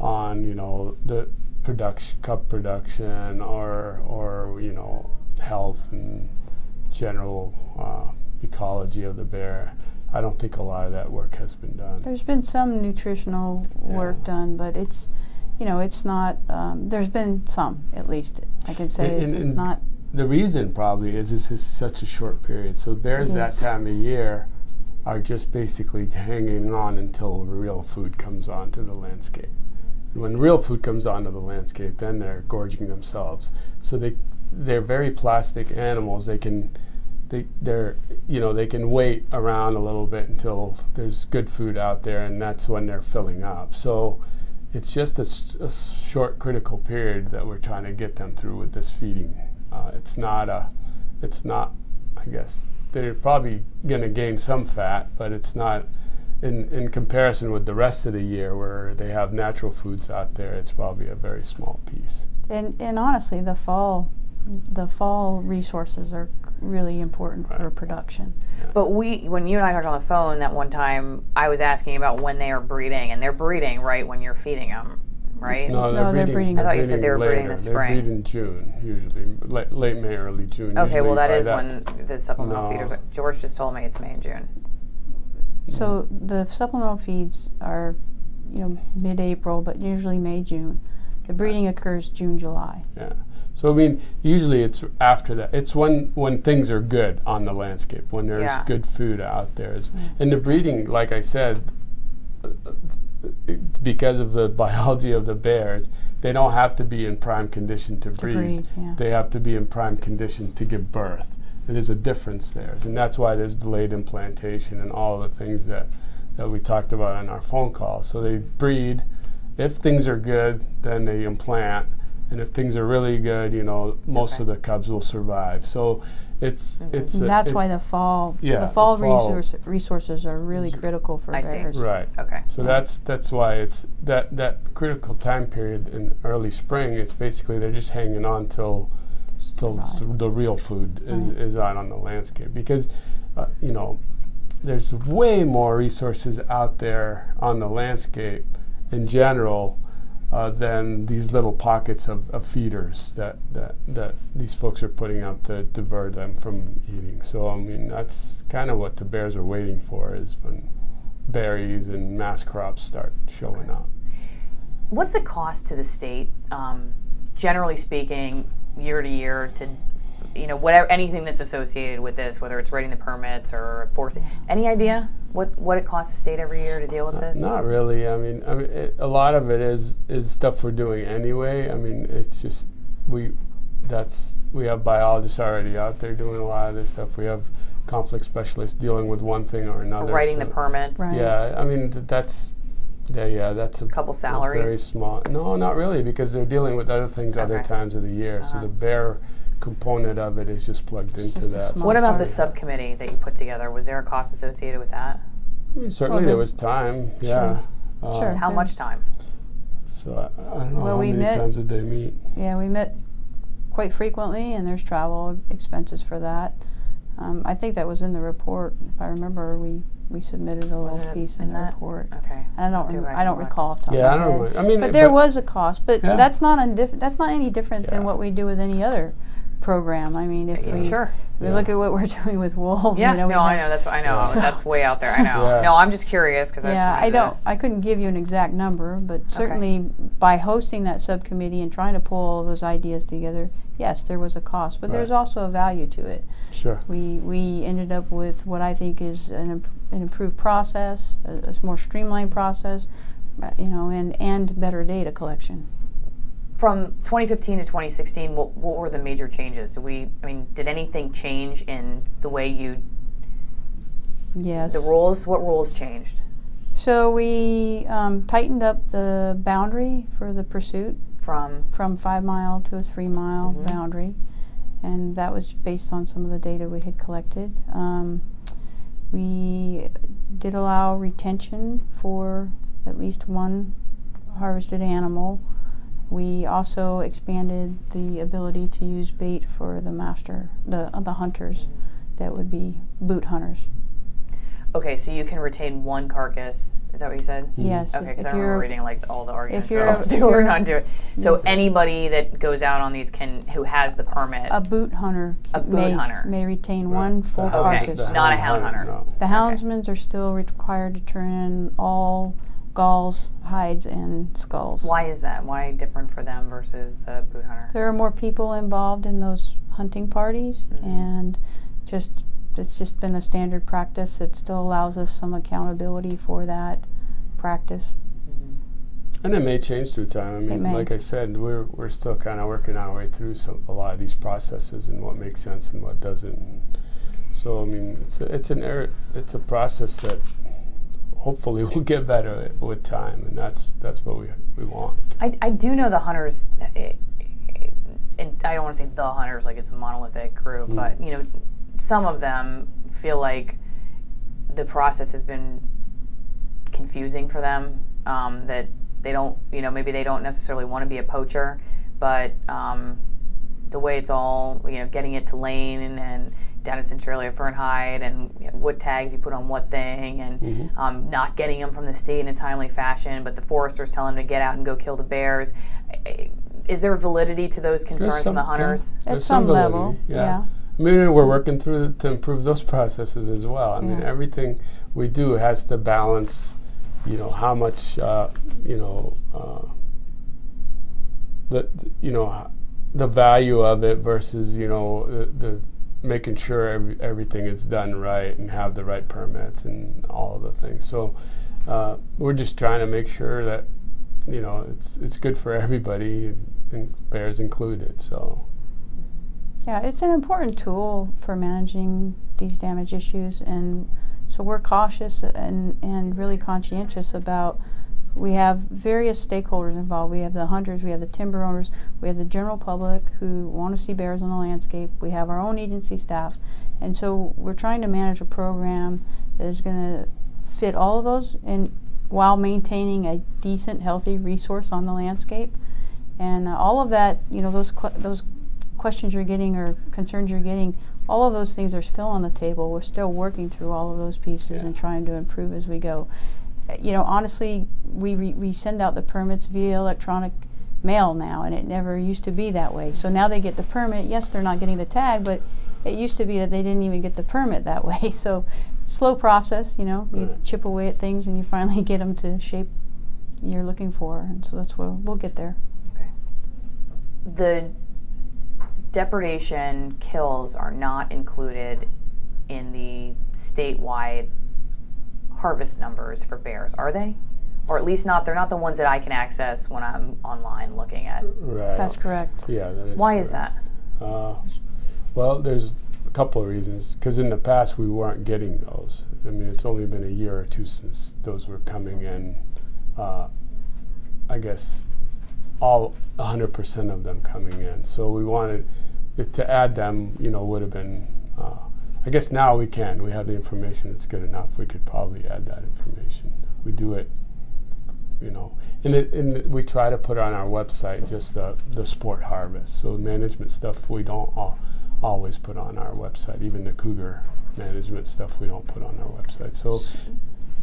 on, you know, the production, cup production, or or you know, health and general uh, ecology of the bear. I don't think a lot of that work has been done. There's been some nutritional work done, but it's, you know, it's not. Um, there's been some, at least I can say. And- it's, and- it's not. The reason probably is this is such a short period. So bears that time of year are just basically hanging on until real food comes onto the landscape. And when real food comes onto the landscape, then they're gorging themselves. So they they're very plastic animals. They can they they're you know they can wait around a little bit until there's good food out there, and that's when they're filling up. So it's just a short critical period that we're trying to get them through with this feeding. Uh, it's not a, it's not, I guess they're probably going to gain some fat, but it's not in in comparison with the rest of the year where they have natural foods out there. It's probably a very small piece. And and honestly, the fall, the fall resources are really important for Right. production. But we, when you and I talked on the phone that one time, I was asking about when they are breeding, and they're breeding right when you're feeding them, right? No, No, they're breeding- I thought you said they were breeding later. this They spring. breed in June usually, late, late May, early June. Okay, well that is that by is that when the supplemental No. feeders. Are. George just told me it's May and June. So the supplemental feeds are, you know, mid-April, but usually May, June. The breeding occurs June, July. Yeah. So I mean, usually it's after that. It's when when things are good on the landscape, when there's Yeah. good food out there, And the breeding, like I said, uh, uh, it- because of the biology of the bears, they don't have to be in prime condition to, breed. breed, yeah. They have to be in prime condition to give birth. And there's a difference there, and that's why there's delayed implantation and all the things that that we talked about on our phone call. So they breed. If things are good, then they implant, and if things are really good, you know, most Okay. of the cubs will survive. So it's it's And a- that's why the fall, yeah, the the fall, fall- resource, resources are really critical for I see. bears. right. Okay. So that's that's why it's that that critical time period in early spring. It's basically they're just hanging on till till s- the real food is, Right. is out on the landscape because uh, you know there's way more resources out there on the landscape in general uh, than these little pockets of, of feeders that, that that these folks are putting up to divert them from eating. So I mean that's kind of what the bears are waiting for is when berries and mass crops start showing up. What's the cost to the state, um, generally speaking, year to year, to you know whatever anything that's associated with this, whether it's writing the permits or forcing? Any idea what what it costs the state every year to deal with this? Not really. I mean, I mean, it, a lot of it is is stuff we're doing anyway. I mean, it's just we that's we have biologists already out there doing a lot of this stuff. We have conflict specialists dealing with one thing or another. Writing so- the permits. Right. Yeah, I mean th- that's Yeah, yeah, that's a Couple a very small. No, not really, because they're dealing with other things other times of the year. So Uh-huh. the bear component of it is just plugged It's into just that. What about the subcommittee that you put together? Was there a cost associated with that? I mean, certainly Well, there was time. Yeah. Uh, Sure. How Okay. much time? So I, I don't know Well, how we many met- times did they meet. Yeah, we met quite frequently, and there's travel expenses for that. Um, I think that was in the report. If I remember, we, we submitted a Was little piece in in the that? report. Okay. I don't. Too Rem- bad I don't recall off top Yeah, I of my don't head. mind. I mean, but there but- was a cost, but Yeah. that's not undif- That's not any different than what we do with any other program. I mean, if Yeah, we sure. we Yeah. look at what we're (laughs) doing with wolves, Yeah, you know, we no, I know. That's what I know. (laughs) Yeah. That's way out there. I know. Yeah. No, I'm just curious because I just Yeah, wanted I don't. I couldn't give you an exact number, but certainly by hosting that subcommittee and trying to pull all those ideas together, yes, there was a cost, but there's also a value to it. Sure. We we ended up with what I think is an, imp- an improved process, a, a more streamlined process, uh, you know, and and better data collection. From 2015 to 2016, what, what were the major changes? Did we? I mean, did anything change in the way you Yes. the rules? What rules changed? So we um, tightened up the boundary for the pursuit From from five mile to a three mile Mhm. boundary, and that was based on some of the data we had collected. Um, we did allow retention for at least one harvested animal. We also expanded the ability to use bait for the master, the uh, the hunters, that would be boot hunters. okay, so you can retain one carcass. Is that what you said? Yes, Okay, because I remember you're reading like all the arguments If you're- about if (laughs) do or you're- not do it. So anybody that goes out on these can who has the permit. a boot hunter A boot may, hunter. may retain Right. one full Okay, carcass. not a hound hunter. No. The houndsmen are still required to turn in all galls, hides, and skulls. Why is that? Why different for them versus the boot hunter? There are more people involved in those hunting parties, Mhm. and just it's just been a standard practice. It still allows us some accountability for that practice. And it may change through time. I mean, like I said, we're we're still kind of working our way through some a lot of these processes and what makes sense and what doesn't. So I mean, it's a, it's an er- it's a process that hopefully will get better with time, and that's that's what we we want. I, I do know the hunters, eh, and I don't want to say the hunters like it's a monolithic group, Mm. but you know, some of them feel like the process has been confusing for them. Um, that they don't, you know, maybe they don't necessarily want to be a poacher, but um, the way it's all, you know, getting it to lane and down at Centralia Fur and Hide and you know, what tags you put on what thing and Mhm. um, not getting them from the state in a timely fashion, but the foresters tell them to get out and go kill the bears. Is there validity to those concerns some- from the yeah. hunters? At There's some, some level, yeah. yeah. I mean, we're working through to improve those processes as well. I mean, everything we do has to balance, you know, how much, uh, you know, uh, the, you know, the value of it versus, you know, the, the making sure every, everything is done right and have the right permits and all of the things. So uh, we're just trying to make sure that, you know, it's it's good for everybody, and bears included. So. Yeah, it's an important tool for managing these damage issues, and so we're cautious and, and really conscientious about. We have various stakeholders involved. We have the hunters, we have the timber owners, we have the general public who want to see bears on the landscape. We have our own agency staff, and so we're trying to manage a program that is going to fit all of those, and while maintaining a decent, healthy resource on the landscape. And uh, all of that, you know, those those questions you're getting or concerns you're getting, all of those things are still on the table. We're still working through all of those pieces Yeah. and trying to improve as we go. You know, honestly, we, re- we send out the permits via electronic mail now, and it never used to be that way. So now they get the permit. Yes, they're not getting the tag, but it used to be that they didn't even get the permit that way. (laughs) So slow process, you know, you Right. chip away at things and you finally (laughs) get them to shape you're looking for. And so that's where we'll get there. Okay. The depredation kills are not included in the statewide harvest numbers for bears, are they? Or at least not, they're not the ones that I can access when I'm online looking at. Right. That's correct. Yeah, that is. Why is that? Uh, well, there's a couple of reasons. Because in the past we weren't getting those. I mean, it's only been a year or two since those were coming in uh, I guess, all 100% of them coming in. So we wanted if to add them, you know, would have been. Uh, I guess now we can. We have the information that's good enough. We could probably add that information. We do it, you know, and, it, and we try to put on our website just the, the sport harvest. So management stuff we don't al- always put on our website. Even the cougar management stuff we don't put on our website. So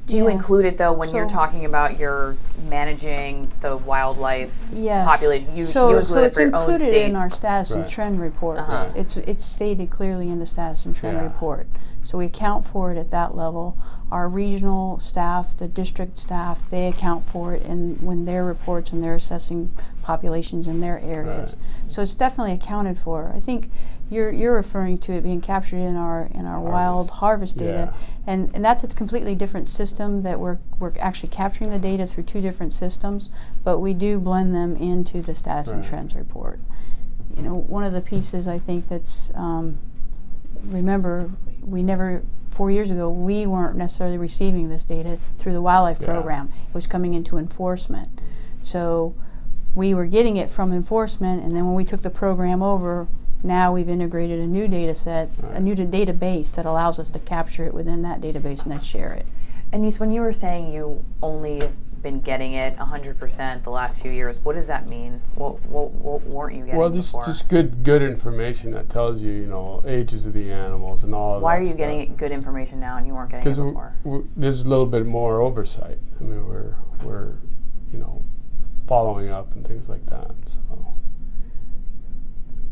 Do you Yeah. include it though when you're talking about your managing the wildlife Yes. population? You, so you include so it it's for your own included state. in our status and trend reports. Uh-huh. It's it's stated clearly in the status and trend Yeah. report. So we account for it at that level. Our regional staff, the district staff, they account for it in when their reports and they're assessing populations in their areas. So it's definitely accounted for. I think you're you're referring to it being captured in our in our wild Harvest. harvest data, Yeah. and and that's a completely different system that we're we're actually capturing the data through two different systems, but we do blend them into the status and trends report. You know, one of the pieces I think that's um, remember we never four years ago we weren't necessarily receiving this data through the wildlife Yeah. program. It was coming into enforcement, so we were getting it from enforcement, and then when we took the program over, now we've integrated a new data set, a new database that allows us to capture it within that database and then share it. Anis, when you were saying you only have been getting it 100% the last few years, what does that mean? What, what, what weren't you getting well, just before? just good good information that tells you you know ages of the animals and all of Why that are you stuff. getting good information now and you weren't getting it because before? there's a little bit more oversight. I mean, we're we're you know following up and things like that. So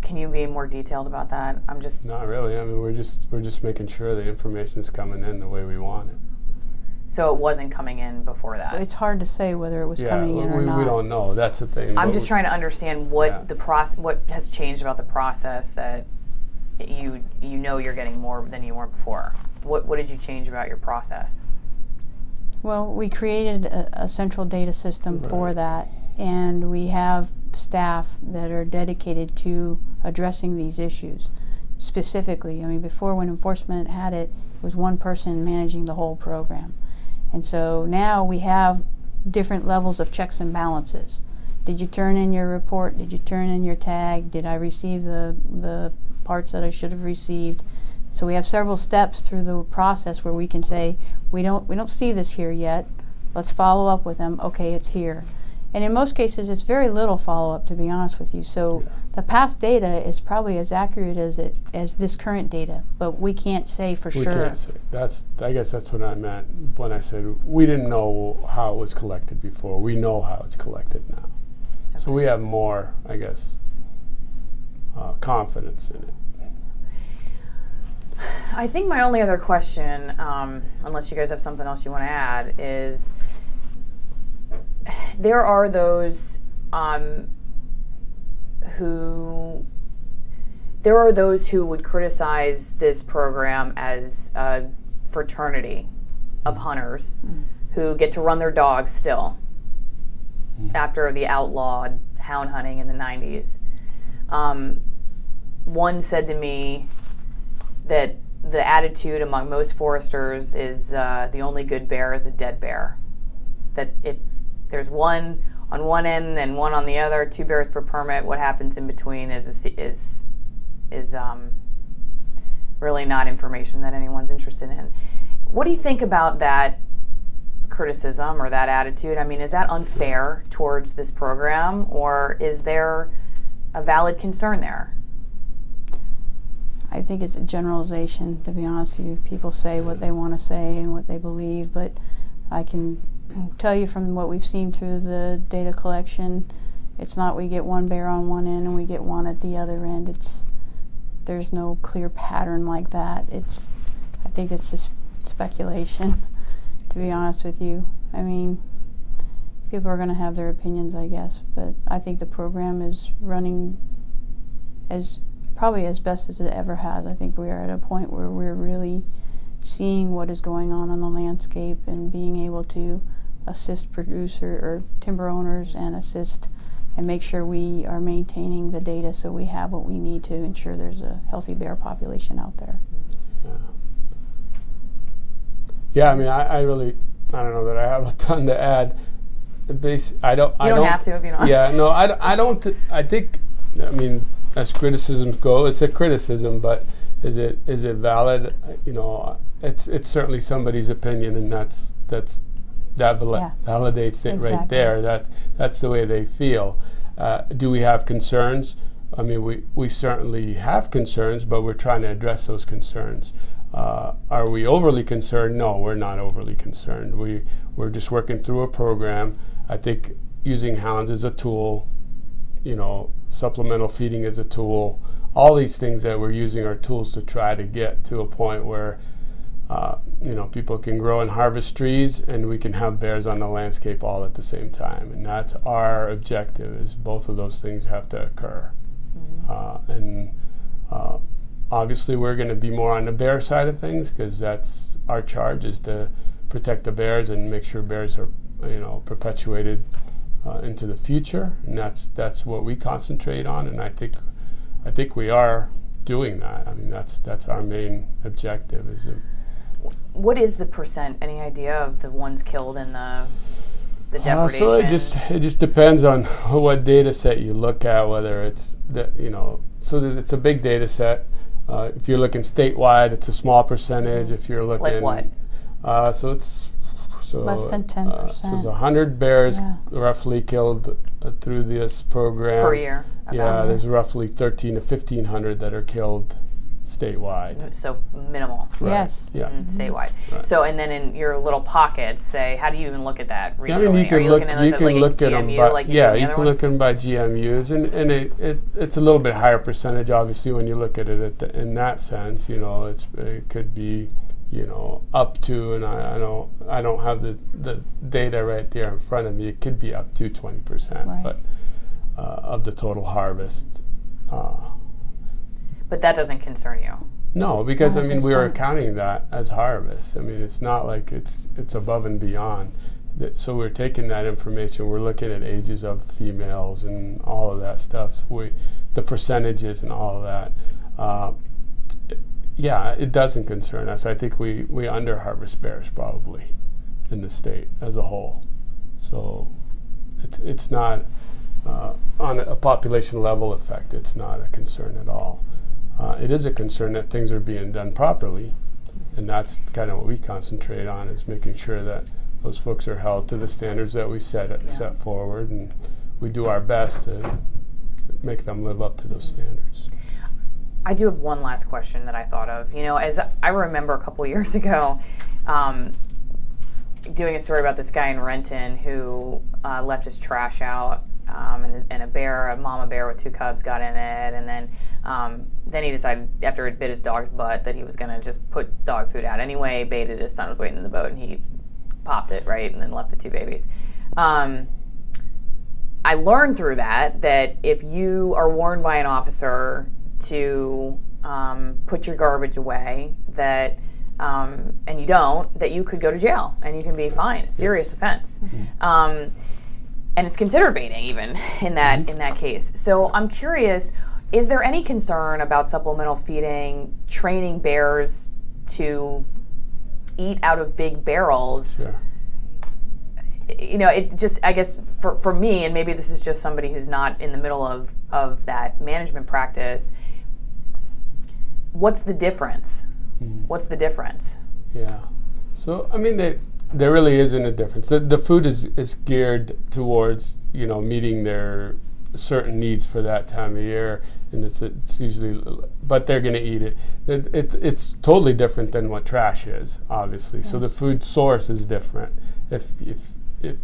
Can you be more detailed about that? I'm just not really. I mean, we're just we're just making sure the information's coming in the way we want it. so it wasn't coming in before that. It's hard to say whether it was yeah, coming in we, or not. we don't know. That's the thing. I'm But just we- trying to understand what Yeah. the process, what has changed about the process that you you know you're getting more than you were before. What what did you change about your process? Well, we created a, a central data system for that, and we have staff that are dedicated to addressing these issues specifically. I mean, before when enforcement had it, it was one person managing the whole program. And so now we have different levels of checks and balances. Did you turn in your report? Did you turn in your tag? Did I receive the, the parts that I should have received? So we have several steps through the process where we can say, we don't, we don't see this here yet. Let's follow up with them. Okay, it's here. And in most cases, it's very little follow up, to be honest with you. So Yeah. the past data is probably as accurate as it as this current data, but we can't say for we sure. We can't say. That's I guess that's what I meant when I said we didn't know how it was collected before. We know how it's collected now. So we have more, I guess, uh, confidence in it. I think my only other question, um, unless you guys have something else you want to add, is there are those um, who there are those who would criticize this program as a fraternity of hunters who get to run their dogs still after the outlawed hound hunting in the 90s. Um, one said to me that the attitude among most foresters is uh, the only good bear is a dead bear. That if there's one on one end and one on the other, two bears per permit, what happens in between is is is um, really not information that anyone's interested in. What do you think about that criticism or that attitude? I mean, is that unfair towards this program, or is there a valid concern there? I think it's a generalization, to be honest with you. People say what they want to say and what they believe, but I can tell you from what we've seen through the data collection, it's not we get one bear on one end and we get one at the other end. It's there's no clear pattern like that. It's I think it's just speculation, (laughs) to be honest with you. I mean, people are going to have their opinions, I guess, but I think the program is running as probably as best as it ever has. I think we are at a point where we're really seeing what is going on on the landscape and being able to assist producer or timber owners and assist and make sure we are maintaining the data so we have what we need to ensure there's a healthy bear population out there. Yeah. Yeah, I mean, I, I really, I don't know that I have a ton to add. base, I don't. I You don't have to if you don't- Yeah, no, I, I don't. Th- I think. I mean, as criticisms go, it's a criticism, but is it is it valid? You know, it's it's certainly somebody's opinion, and that's that's that val- Yeah. validates it right there. That's that's the way they feel. Uh, do we have concerns? I mean, we, we certainly have concerns, but we're trying to address those concerns. Uh, are we overly concerned? No, we're not overly concerned. We, we're just working through a program. I think using hounds as a tool, you know, supplemental feeding as a tool, all these things that we're using are tools to try to get to a point where, uh, you know, people can grow and harvest trees and we can have bears on the landscape all at the same time. And that's our objective is both of those things have to occur. Uh, and uh, obviously we're going to be more on the bear side of things because that's our charge is to protect the bears and make sure bears are you know perpetuated uh, into the future and that's that's what we concentrate on and I think I think we are doing that I mean that's that's our main objective is it, What is the percent? Any idea of the ones killed in the the Uh, so it just it just depends on (laughs) what data set you look at, whether it's the, you know so that it's a big data set. Uh, if you're looking statewide, it's a small percentage. If you're looking like what? Uh, so it's so Less than uh, so 10%. there's hundred bears Yeah. roughly killed uh, through this program per year. Yeah, there's roughly thirteen to fifteen hundred that are killed statewide. so minimal. Right. Yes. Yeah. mm, statewide. Right. So, and then in your little pockets, say, how do you even look at that regionally? Yeah, I mean, you Are can you look. looking at You those can like look a at them by like you yeah. You can one? look at them by GMUs, and and it, it it's a little bit higher percentage, obviously, when you look at it at the, in that sense. You know, it's it could be you know up to, and I, I don't I don't have the the data right there in front of me. It could be up to twenty percent, Right. but uh, of the total harvest. Uh, But that doesn't concern you. no, because I mean we are point. counting that as harvest. I mean it's not like it's it's above and beyond. That, so we're taking that information. We're looking at ages of females and all of that stuff. We, the percentages and all of that. Uh, it- yeah, it doesn't concern us. I think we we under harvest bears probably in the state as a whole. So it's it's not uh, on a, a population level effect. It's not a concern at all. Uh, it is a concern that things are being done properly, and that's kind of what we concentrate on is making sure that those folks are held to the standards that we set Yeah. set forward, and we do our best to make them live up to those standards. I do have one last question that I thought of. You know, as I remember a couple (laughs) years ago, um, doing a story about this guy in Renton who uh, left his trash out, um, and, and a bear, a mama bear with two cubs, got in it, and then um, then he decided after it bit his dog's butt that he was gonna just put dog food out anyway. Baited his son was waiting in the boat, and he popped it right, and then left the two babies. Um, I learned through that that if you are warned by an officer to um, put your garbage away, that um, and you don't, that you could go to jail and you can be fined, serious offense. Um, and it's considered baiting even (laughs) in that mm-hmm. in that case. So I'm curious, is there any concern about supplemental feeding, training bears to eat out of big barrels? Sure. you know, it just I guess for, for me, and maybe this is just somebody who's not in the middle of of that management practice. What's the difference? Mm-hmm. What's the difference? Yeah. So I mean, they, there really isn't a difference. The, the food is, is geared towards you know meeting their certain needs for that time of year, and it's it's usually, but they're going to eat it. It, it. It's totally different than what trash is, obviously. So the food source is different. If if if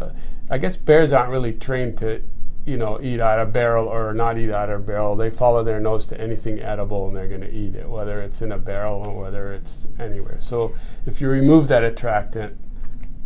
uh, I guess bears aren't really trained to you know, eat out of barrel or not eat out of barrel. They follow their nose to anything edible and they're going to eat it, whether it's in a barrel or whether it's anywhere. So if you remove that attractant,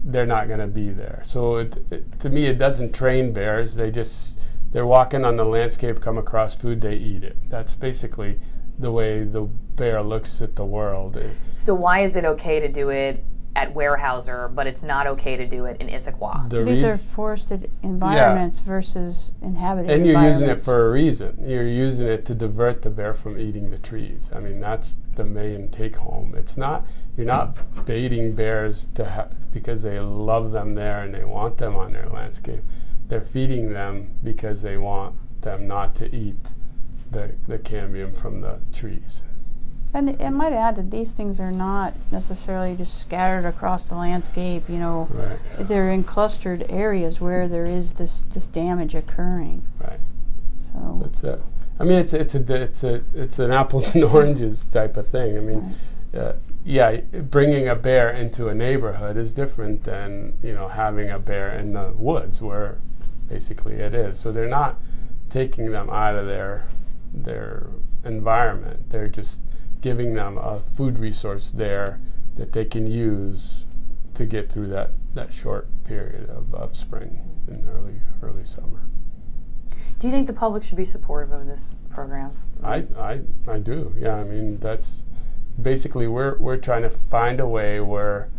they're not going to be there. So it, it, to me, it doesn't train bears. They just they're walking on the landscape, come across food, they eat it. That's basically the way the bear looks at the world. So why is it okay to do it at Weyerhaeuser, but it's not okay to do it in Issaquah. The These are forested environments versus inhabited and you're using it for a reason. You're using it to divert the bear from eating the trees. I mean, that's the main take home. It's not you're not baiting bears to ha- because they love them there and they want them on their landscape. They're feeding them because they want them not to eat the, the cambium from the trees. And I might add that these things are not necessarily just scattered across the landscape. You know, Right. they're in clustered areas where there is this this damage occurring. Right. So That's it. I mean, it's it's a it's a it's an apples and (laughs) oranges type of thing. I mean, uh, yeah, bringing a bear into a neighborhood is different than you know having a bear in the woods where basically it is. So they're not taking them out of their their environment. They're just giving them a food resource there that they can use to get through that, that short period of, of spring and early early summer. Do you think the public should be supportive of this program? I, I, I do. Yeah, I mean that's basically we're we're trying to find a way where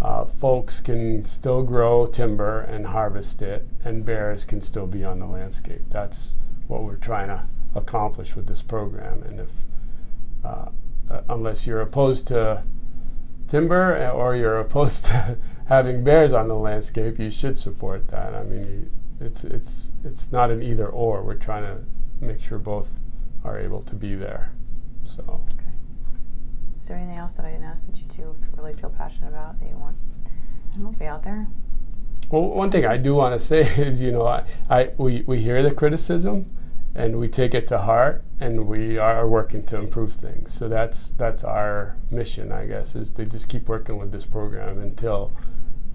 uh, folks can still grow timber and harvest it, and bears can still be on the landscape. That's what we're trying to accomplish with this program. And if uh, unless you're opposed to timber or you're opposed (laughs) to having bears on the landscape, you should support that. I mean, it's it's it's not an either or. We're trying to make sure both are able to be there. So Is there anything else that I didn't ask that you two really feel passionate about that you want to be out there? Well, one thing I do want to (laughs) say is, you know, I, I we, we hear the criticism, and we take it to heart, and we are working to improve things. So that's that's our mission, I guess, is to just keep working with this program until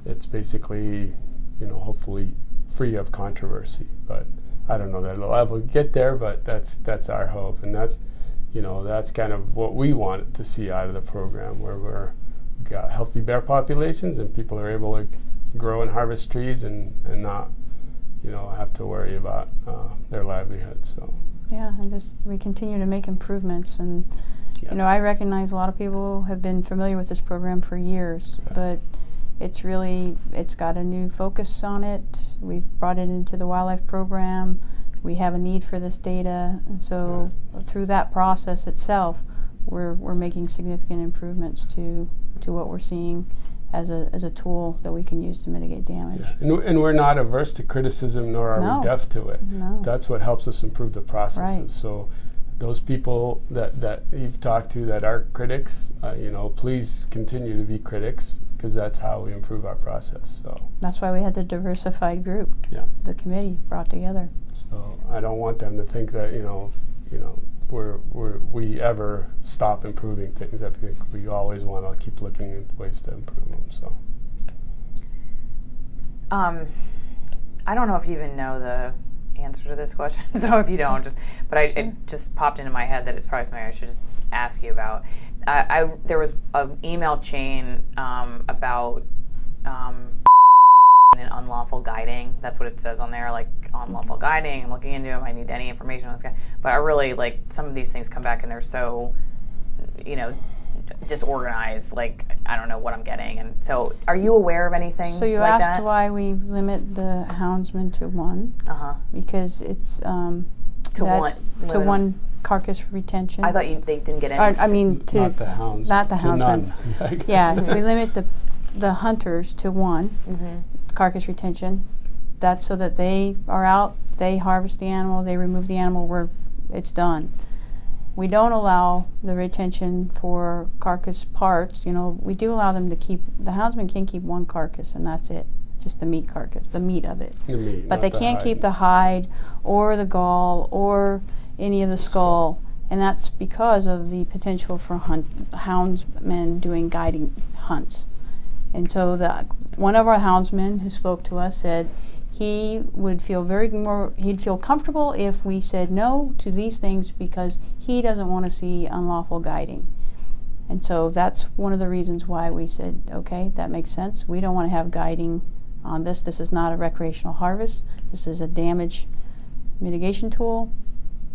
it's basically, you know, hopefully free of controversy. But I don't know that it'll ever get there, but that's that's our hope, and that's, you know, that's kind of what we want to see out of the program, where we're we've got healthy bear populations and people are able to grow and harvest trees and, and not, you know, have to worry about uh, their livelihood. So yeah, and just we continue to make improvements and. Yeah. You know, I recognize a lot of people have been familiar with this program for years, Right. but it's really it's got a new focus on it. We've brought it into the wildlife program. We have a need for this data, and so through that process itself, we're we're making significant improvements to to what we're seeing as a as a tool that we can use to mitigate damage. yeah. and, w- and we're not averse to criticism nor are No. we deaf to it. No. That's what helps us improve the processes. Right. So those people that, that you've talked to that are critics, uh, you know, please continue to be critics because that's how we improve our process. So That's why we had the diversified group, yeah. the committee brought together. So I don't want them to think that you know, you know, we're, we're we ever stop improving things. I think we always want to keep looking at ways to improve them. So Um, I don't know if you even know the answer to this question, (laughs) so if you don't, just but I, it just popped into my head that it's probably something I should just ask you about. I, I there was an email chain um, about um, and unlawful guiding. That's what it says on there, like unlawful guiding. I'm looking into them. I need any information on this guy. But I really like some of these things come back and they're so, you know, disorganized. Like I don't know what I'm getting. And so, are you aware of anything? So you like asked that? why we limit the houndsman to one Uh huh. because it's um, To one. to limit 'em. one carcass retention. I thought you they didn't get any. Or, I mean to not the hounds. not the to houndsman. none. (laughs) yeah, we limit the the hunters to one hmm carcass retention. That's so that they are out, they harvest the animal, they remove the animal, where it's done. We don't allow the retention for carcass parts. You know, we do allow them to keep. The houndsman can keep one carcass, and that's it, just the meat carcass, the meat of it. The meat, But they the can't hide. keep the hide or the gall or any of the skull, and that's because of the potential for hunt, houndsmen doing guiding hunts. And so the one of our houndsmen who spoke to us said he would feel very more he'd feel comfortable if we said no to these things because he doesn't want to see unlawful guiding. And so that's one of the reasons why we said, okay, that makes sense. We don't want to have guiding on this. This is not a recreational harvest. This is a damage mitigation tool.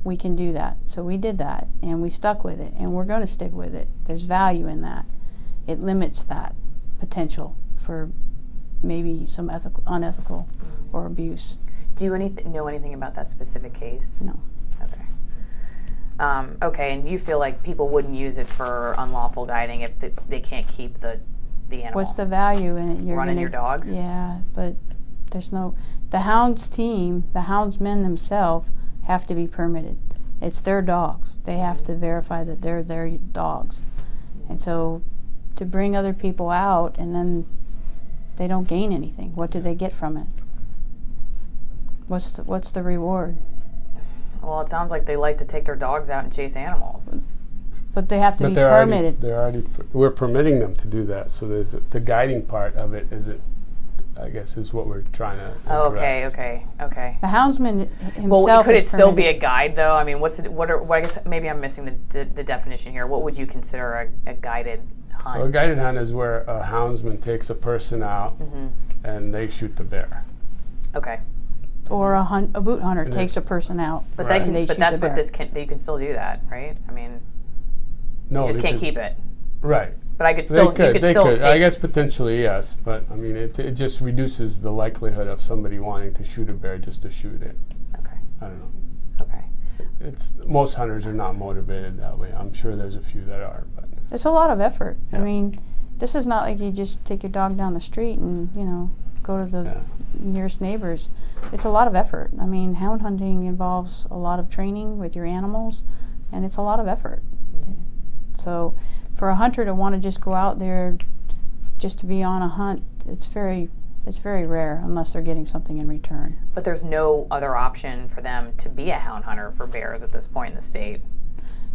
We can do that. So we did that and we stuck with it and we're going to stick with it. There's value in that. It limits that. potential for maybe some ethical, unethical or abuse. Do you any, know anything about that specific case? No. Okay. Um, okay, and you feel like people wouldn't use it for unlawful guiding if the, they can't keep the the animal. What's the value in it? You're Running gonna, your dogs? Yeah, but there's no. The hounds team, the houndsmen themselves, have to be permitted. It's their dogs. They have to verify that they're their dogs, and so to bring other people out and then they don't gain anything. What do they get from it? What's the, what's the reward? Well, it sounds like they like to take their dogs out and chase animals. But they have to But be they're already, permitted. they're already, we're permitting them to do that. So there's the guiding part of it is it, I guess, is what we're trying to. Oh, okay, okay, okay. the houndsman h- Well, could is it still be a guide though? I mean, what's the, what are? Well, I guess maybe I'm missing the, the, the definition here. What would you consider a, a guided hunt? So a guided hunt is where a houndsman takes a person out Mm-hmm. and they shoot the bear. okay, or a hunt a boot hunter And takes a person out. but Right. that can, They but shoot that's the what bear. this can. You can still do that, right? I mean, No, you just can't keep it. Right. But I could still. they could. you could they still could. take. I guess potentially yes, but I mean, it, it just reduces the likelihood of somebody wanting to shoot a bear just to shoot it. Okay. I don't know. Okay. It's most hunters are not motivated that way. I'm sure there's a few that are, but It's a lot of effort. I mean, this is not like you just take your dog down the street and you know go to the Yeah. nearest neighbors. It's a lot of effort. I mean, hound hunting involves a lot of training with your animals, and it's a lot of effort. So, for a hunter to want to just go out there just to be on a hunt, it's very it's very rare unless they're getting something in return. But there's no other option for them to be a hound hunter for bears at this point in the state.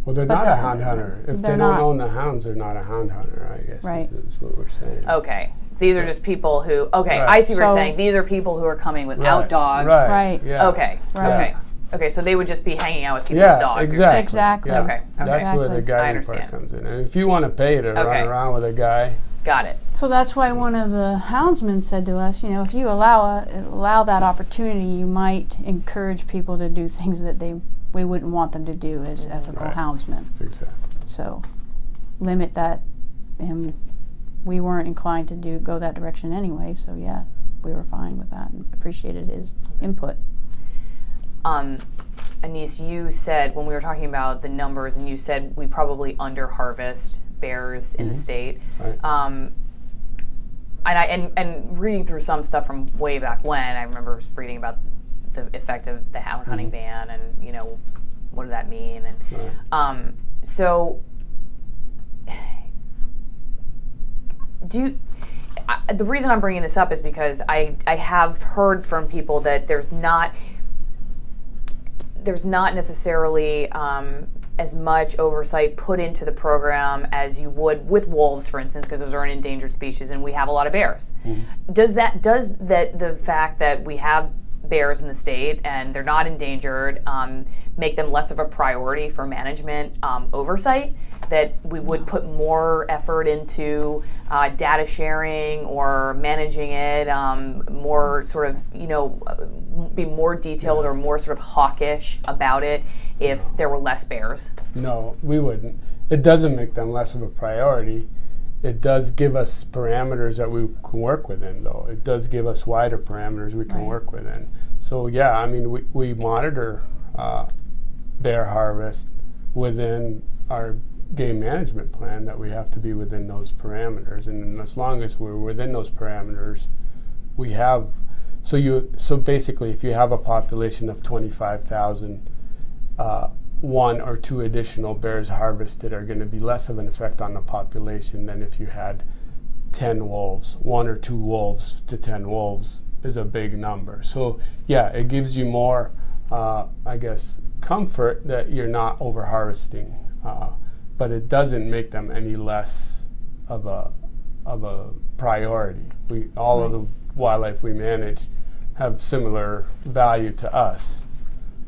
Well, they're But not the- a hound hunter. If they're they not. don't own the hounds, they're not a hound hunter. I guess Right. is, is what we're saying. Okay. These are just people who. Okay, I see what you're saying. These are people who are coming without Right, dogs. Right. Right. Yeah. Okay. Right. Okay. Okay. So they would just be hanging out with people Yeah, with dogs. you're exactly. Exactly. Yeah. Okay, That's okay. where the Exactly. I guiding part comes in. And if you want to pay to Okay. run around with a guy, Got it. So that's why one of the houndsmen said to us, you know, if you allow a, allow that opportunity, you might encourage people to do things that they we wouldn't want them to do as ethical Right. houndsmen. exactly. So limit that, and we weren't inclined to do go that direction anyway. So yeah, we were fine with that and appreciated his input. Um, Anis, you said when we were talking about the numbers, and you said we probably under harvest bears in the state. Right. Um, and I and, and reading through some stuff from way back when, I remember reading about the effect of the hound hunting ban, and you know, what did that mean? And Right. um, so, do you, I, the reason I'm bringing this up is because I I have heard from people that there's not there's not necessarily um, as much oversight put into the program as you would with wolves, for instance, because those are an endangered species, and we have a lot of bears. Does that does that the fact that we have bears in the state and they're not endangered um, make them less of a priority for management um, oversight? That we would put more effort into uh, data sharing or managing it, um, more sort of you know be more detailed or more sort of hawkish about it if there were less bears. No, we wouldn't. It doesn't make them less of a priority. It does give us parameters that we can work within, though. It does give us wider parameters we can Right. work within. So, yeah, I mean, we, we monitor uh, bear harvest within our game management plan that we have to be within those parameters. And as long as we're within those parameters, we have. So you so basically, if you have a population of twenty five thousand, uh, one or two additional bears harvested are going to be less of an effect on the population than if you had ten wolves. One or two wolves to ten wolves is a big number. So yeah, it gives you more, uh, I guess, comfort that you're not over harvesting, uh, but it doesn't make them any less of a of a priority. We all of the wildlife we manage have similar value to us,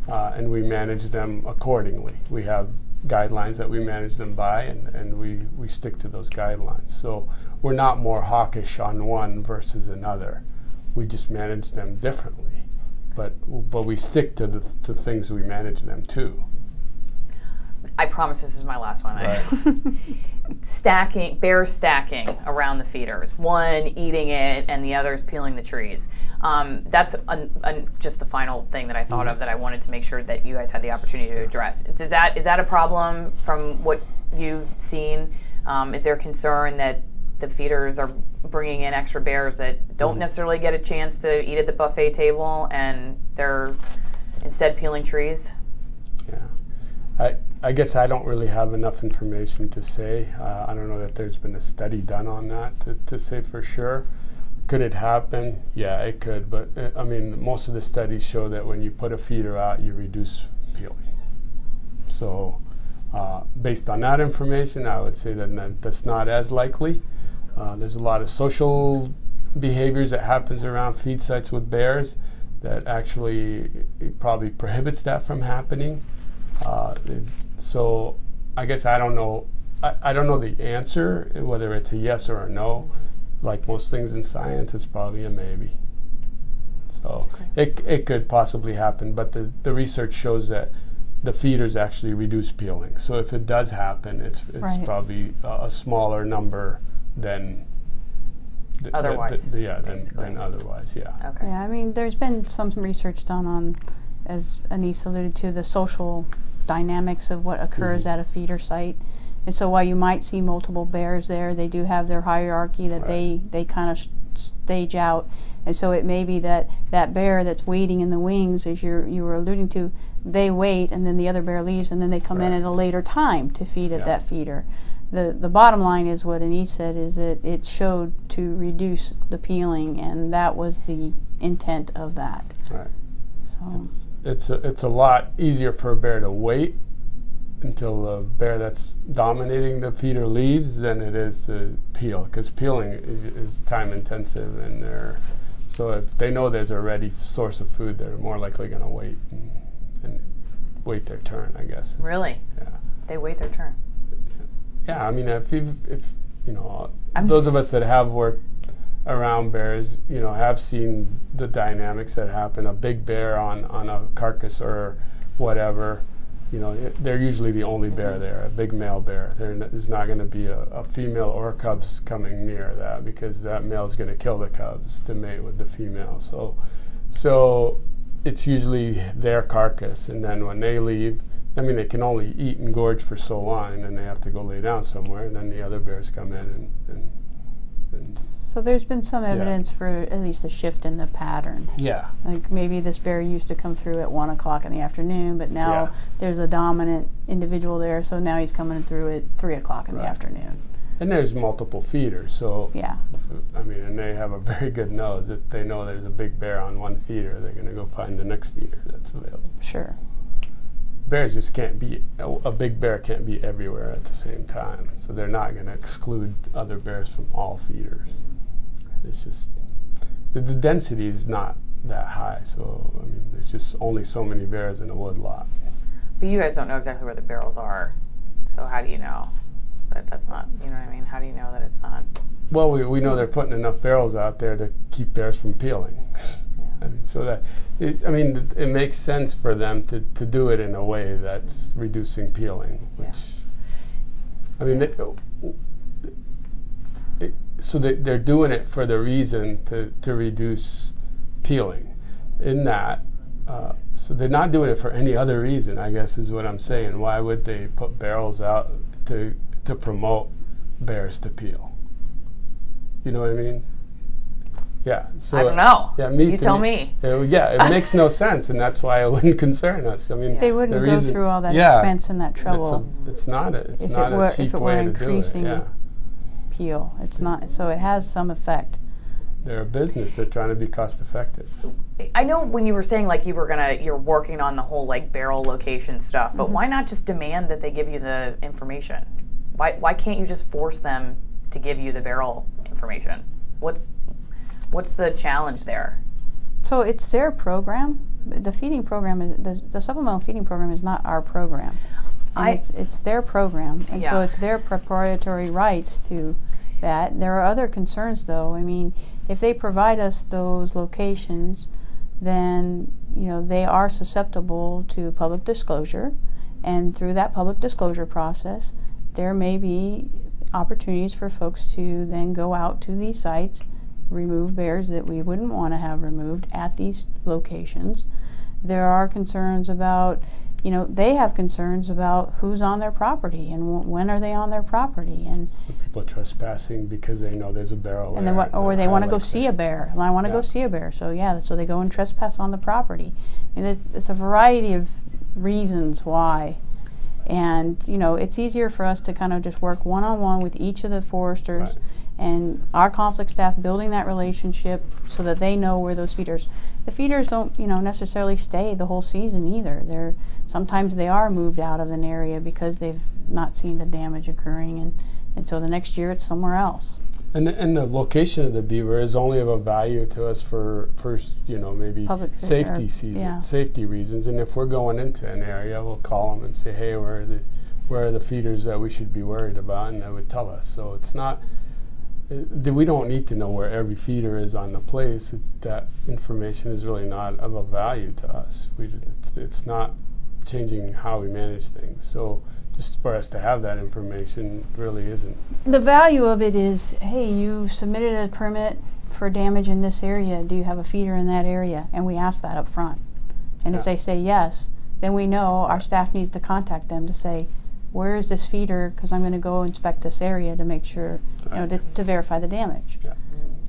uh, and we manage them accordingly. We have guidelines that we manage them by, and, and we, we stick to those guidelines. So we're not more hawkish on one versus another. We just manage them differently, but but we stick to the to things we manage them to. I promise this is my last one. Just- (laughs) stacking bears stacking around the feeders. One eating it and the others peeling the trees. Um, that's un, un, just the final thing that i thought of that i wanted to make sure that you guys had the opportunity to address. Does that is that a problem from what you've seen? Um, is there concern that the feeders are bringing in extra bears that don't necessarily get a chance to eat at the buffet table and they're instead peeling trees? Yeah. I, I guess I don't really have enough information to say. Uh, I don't know that there's been a study done on that to, to say for sure. Could it happen? Yeah, it could. But uh, I mean, most of the studies show that when you put a feeder out, you reduce peeling. So, uh, based on that information, I would say that, that that's not as likely. Uh, there's a lot of social behaviors that happens around feed sites with bears that actually probably prohibits that from happening. Uh, so I guess I don't know. I, I don't know the answer whether it's a yes or a no. Like most things in science, it's probably a maybe. So it, it could possibly happen, but the, the research shows that the feeders actually reduce peeling. So if it does happen, it's it's Right. probably a, a smaller number than th- th- Otherwise, th- yeah, than, than otherwise, yeah. okay Yeah, I mean, there's been some research done on, as Anis alluded to, the social dynamics of what occurs Mm-hmm. at a feeder site. And so while you might see multiple bears there, they do have their hierarchy that they, they kind of stage out. And so it may be that that bear that's waiting in the wings, as you're, you were alluding to, they wait and then the other bear leaves and then they come in at a later time to feed at Yeah. that feeder. The, the bottom line is what Anis said is that it showed to reduce the peeling and that was the intent of that. Right. So It's it's a, it's a lot easier for a bear to wait until the bear that's dominating the feeder leaves than it is to peel because peeling is, is time intensive and they're so if they know there's a ready source of food they're more likely going to wait and, and wait their turn I guess. Really? Yeah. They wait their turn. Yeah I mean if you've, if you know I'm- those of us that have worked around bears, you know, have seen the dynamics that happen. A big bear on, on a carcass or whatever, you know, it- they're usually the only bear mm-hmm. there, a big male bear. There is not going to be a, a female or cubs coming near that because that male is going to kill the cubs to mate with the female. So, so it's usually their carcass, and then when they leave, I mean, they can only eat and gorge for so long, and then they have to go lay down somewhere, and then the other bears come in and, and, and So there's been some evidence for at least a shift in the pattern. yeah, Like maybe this bear used to come through at one o'clock in the afternoon, but now Yeah. there's a dominant individual there, so now he's coming through at three o'clock in the afternoon. and there's multiple feeders, so Yeah. I mean, and they have a very good nose. If they know there's a big bear on one feeder, they're going to go find the next feeder that's available. Sure. Bears just can't be a, a big bear can't be everywhere at the same time, so they're not going to exclude other bears from all feeders. It's just the, the density is not that high, so I mean, there's just only so many bears in a wood lot. But you guys don't know exactly where the barrels are, so how do you know that that's not? You know what I mean? How do you know that it's not? Well, we, we know they're putting enough barrels out there to keep bears from peeling. I mean, so that it, I mean, th- it makes sense for them to, to do it in a way that's reducing peeling. Which, I mean, it, so they, they're doing it for the reason to, to reduce peeling. In that, uh, so they're not doing it for any other reason. I guess is what I'm saying. Why would they put barrels out to to promote bears to peel? You know what I mean? Yeah. So I don't know. Yeah, me. You tell me. Uh, yeah, it makes no sense, and that's why it (laughs) wouldn't concern us. I mean, They the wouldn't go reason- through all that yeah, expense and that It's, trouble a, it's not a, it's If it not were- a if cheap it were way to do it. increasing- Yeah, peel. It's not so it has some effect. they're a business. They're trying to be cost effective. I know when you were saying like you were gonna, you're working on the whole like barrel location stuff, but mm-hmm. why not just demand that they give you the information? Why why can't you just force them to give you the barrel information? What's what's the challenge there? So it's their program. The feeding program is the, the supplemental feeding program is not our program. And I- it's it's their program, and so it's their proprietary rights to that. There are other concerns, though. I mean, if they provide us those locations, then you know they are susceptible to public disclosure, And through that public disclosure process, there may be opportunities for folks to then go out to these sites, remove bears that we wouldn't want to have removed at these locations. There are concerns about, you know, they have concerns about who's on their property and w- when are they on their property and So people trespassing because they know there's a barrel and then what, or they want to go see a bear. I want to go see a bear. So yeah, so they go and trespass on the property. And there's, there's a variety of reasons why. And you know, it's easier for us to kind of just work one on one with each of the foresters Right. And our conflict staff building that relationship so that they know where those feeders the feeders don't you know necessarily stay the whole season either they're sometimes they are moved out of an area because they've not seen the damage occurring and and so the next year it's somewhere else And the, and the location of the beaver is only of a value to us for first, you know, maybe Public safety or- season, yeah. safety reasons. And if we're going into an area, we'll call them and say, hey, where are the where are the feeders that we should be worried about, and they would tell us. So it's not. Uh, th- we don't need to know where every feeder is on the place. It, that information is really not of a value to us. We, it's, it's not changing how we manage things. So just for us to have that information really isn't. the value of it is hey you've submitted a permit for damage in this area do you have a feeder in that area and we ask that up front and if they say yes then we know our staff needs to contact them to say where is this feeder because i'm going to go inspect this area to make sure you know to, to verify the damage Yeah.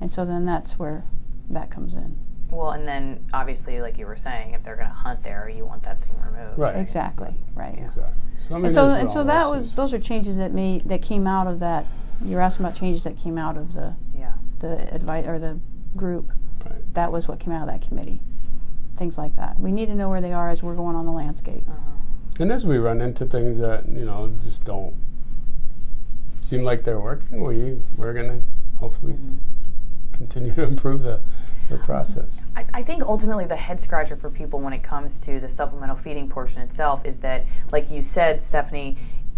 and so then that's where that comes in Well, and then obviously, like you were saying, if they're going to hunt there, you want that thing removed. Right. exactly right Exactly. So, I mean, and so and so that was those are changes that made that came out of that you're asking about changes that came out of the Yeah. the advice or the group Right. that was what came out of that committee. Things like that. We need to know where they are as we're going on the landscape. Uh-huh. And as we run into things that you know just don't seem like they're working, we we're gonna hopefully Mm-hmm. continue to improve the the process. I, I think ultimately the head scratcher for people when it comes to the supplemental feeding portion itself is that, like you said, Stephanie,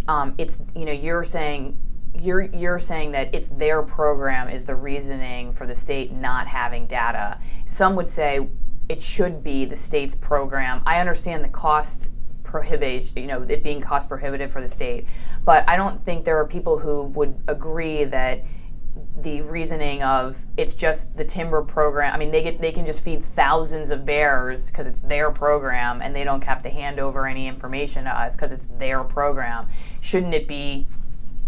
um, it's you know you're saying you're you're saying that it's their program is the reasoning for the state not having data. Some would say it should be the state's program. I understand the cost prohibit you know it being cost prohibitive for the state, but I don't think there are people who would agree that the reasoning of it's just the timber program. I mean, they get they can just feed thousands of bears because it's their program, and they don't have to hand over any information to us because it's their program. Shouldn't it be?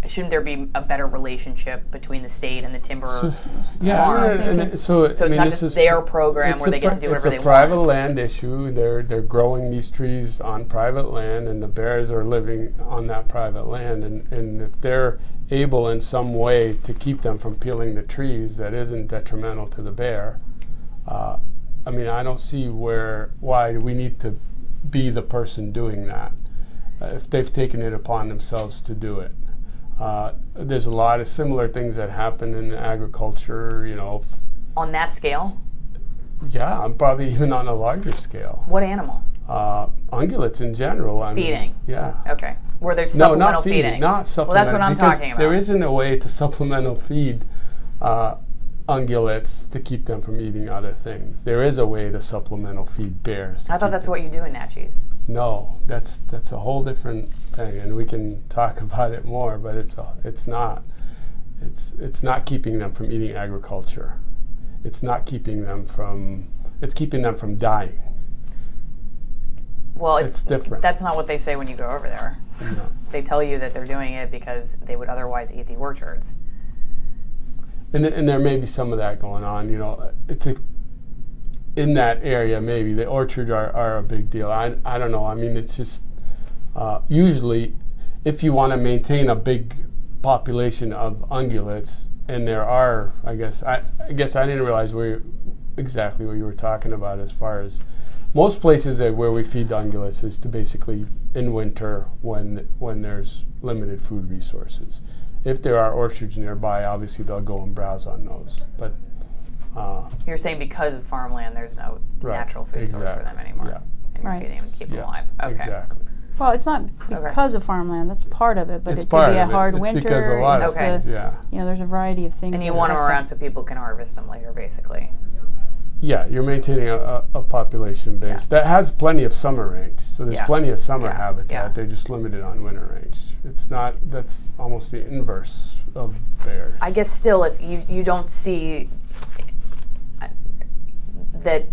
Shouldn't there be a better relationship between the state and the timber? Yeah, farms? and, and so, So I it's mean, not this just their program where they get to do whatever they want. it's they a private land issue. They're they're growing these trees on private land, and the bears are living on that private land. And, and if they're able in some way to keep them from peeling the trees, that isn't detrimental to the bear. Uh, I mean, I don't see where why we need to be the person doing that uh, if they've taken it upon themselves to do it. Uh, there's a lot of similar things that happen in agriculture, you know, On that scale, yeah, probably (laughs) even on a larger scale. what animal? Uh, ungulates in general. I mean, Feeding. yeah. Okay, where there's No, supplemental not feeding, feeding. not Well, that's what I'm talking about. There isn't a way to supplemental feed uh, ungulates to keep them from eating other things. There is a way to supplemental feed bears. I thought that's them- what you do in Naches. No, that's that's a whole different thing, and we can talk (laughs) about it more. But it's a, it's not. It's it's not keeping them from eating agriculture. It's not keeping them from. It's keeping them from dying. Well, it's, It's different. That's not what they say when you go over there. know. They tell you that they're doing it because they would otherwise eat the orchards. And, and there may be some of that going on. You know, it's in that area maybe the orchards are, are a big deal. I, I don't know. I mean, it's just uh, usually if you want to maintain a big population of ungulates, and there are, I guess, I, I guess I didn't realize where exactly what you were talking about as far as most places that where we feed ungulates is to basically in winter when when there's limited food resources. If there are orchards nearby, obviously they'll go and browse on those. But uh, You're saying because of farmland, there's no Right, natural food source for them anymore. yeah. And you're Right. feeding them to keep them alive. Okay. exactly. Well, it's not because of farmland. That's part of it, but it's it could be a of it. hard it's winter. because a lot of Okay. things. Yeah. you know, there's a variety of things. And you want them around so people can harvest them later, basically. Yeah, you're maintaining a, a, population base that has plenty of summer range. So there's Yeah. plenty of summer Yeah. habitat. Yeah. They're just limited on winter range. It's not. That's almost the inverse of bears. I guess still, if you, you don't see uh, that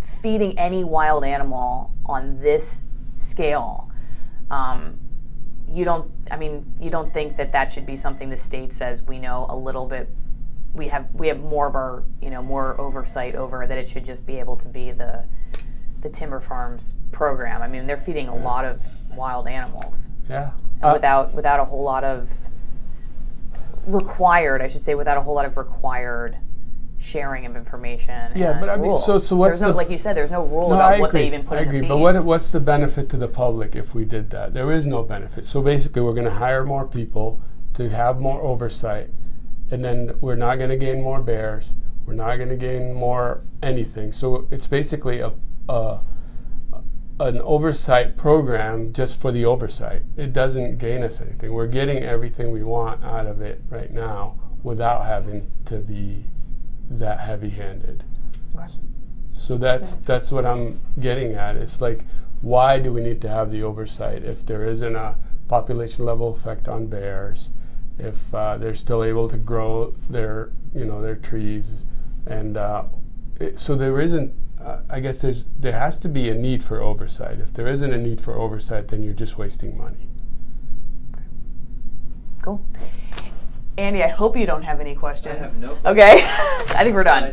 feeding any wild animal on this scale, um, you don't. I mean, you don't think that that should be something the state says we know a little bit. We have we have more of our you know more oversight over that. It should just be able to be the the timber farms program. I mean, they're feeding a lot of wild animals yeah. Uh, without without a whole lot of required, I should say, without a whole lot of required sharing of information. Yeah, but I mean, so- rules. so what's there's no, the- like you said, there's no rule No, about I what they even put I in agree. the feed. But what, what's the benefit to the public if we did that? There is no benefit. So basically, we're going to hire more people to have more oversight, and then we're not going to gain more bears. We're not going to gain more anything. So it's basically a, a an oversight program just for the oversight. It doesn't gain us anything. We're getting everything we want out of it right now without having to be that heavy-handed. So that's that's what I'm getting at. It's like, why do we need to have the oversight if there isn't a population level effect on bears, if uh, they're still able to grow their you know their trees, and uh, it, so there isn't. Uh, I guess there's there has to be a need for oversight. If there isn't a need for oversight, then you're just wasting money. cool. Andy, I hope you don't have any questions. I have no Okay, (laughs) I think we're done.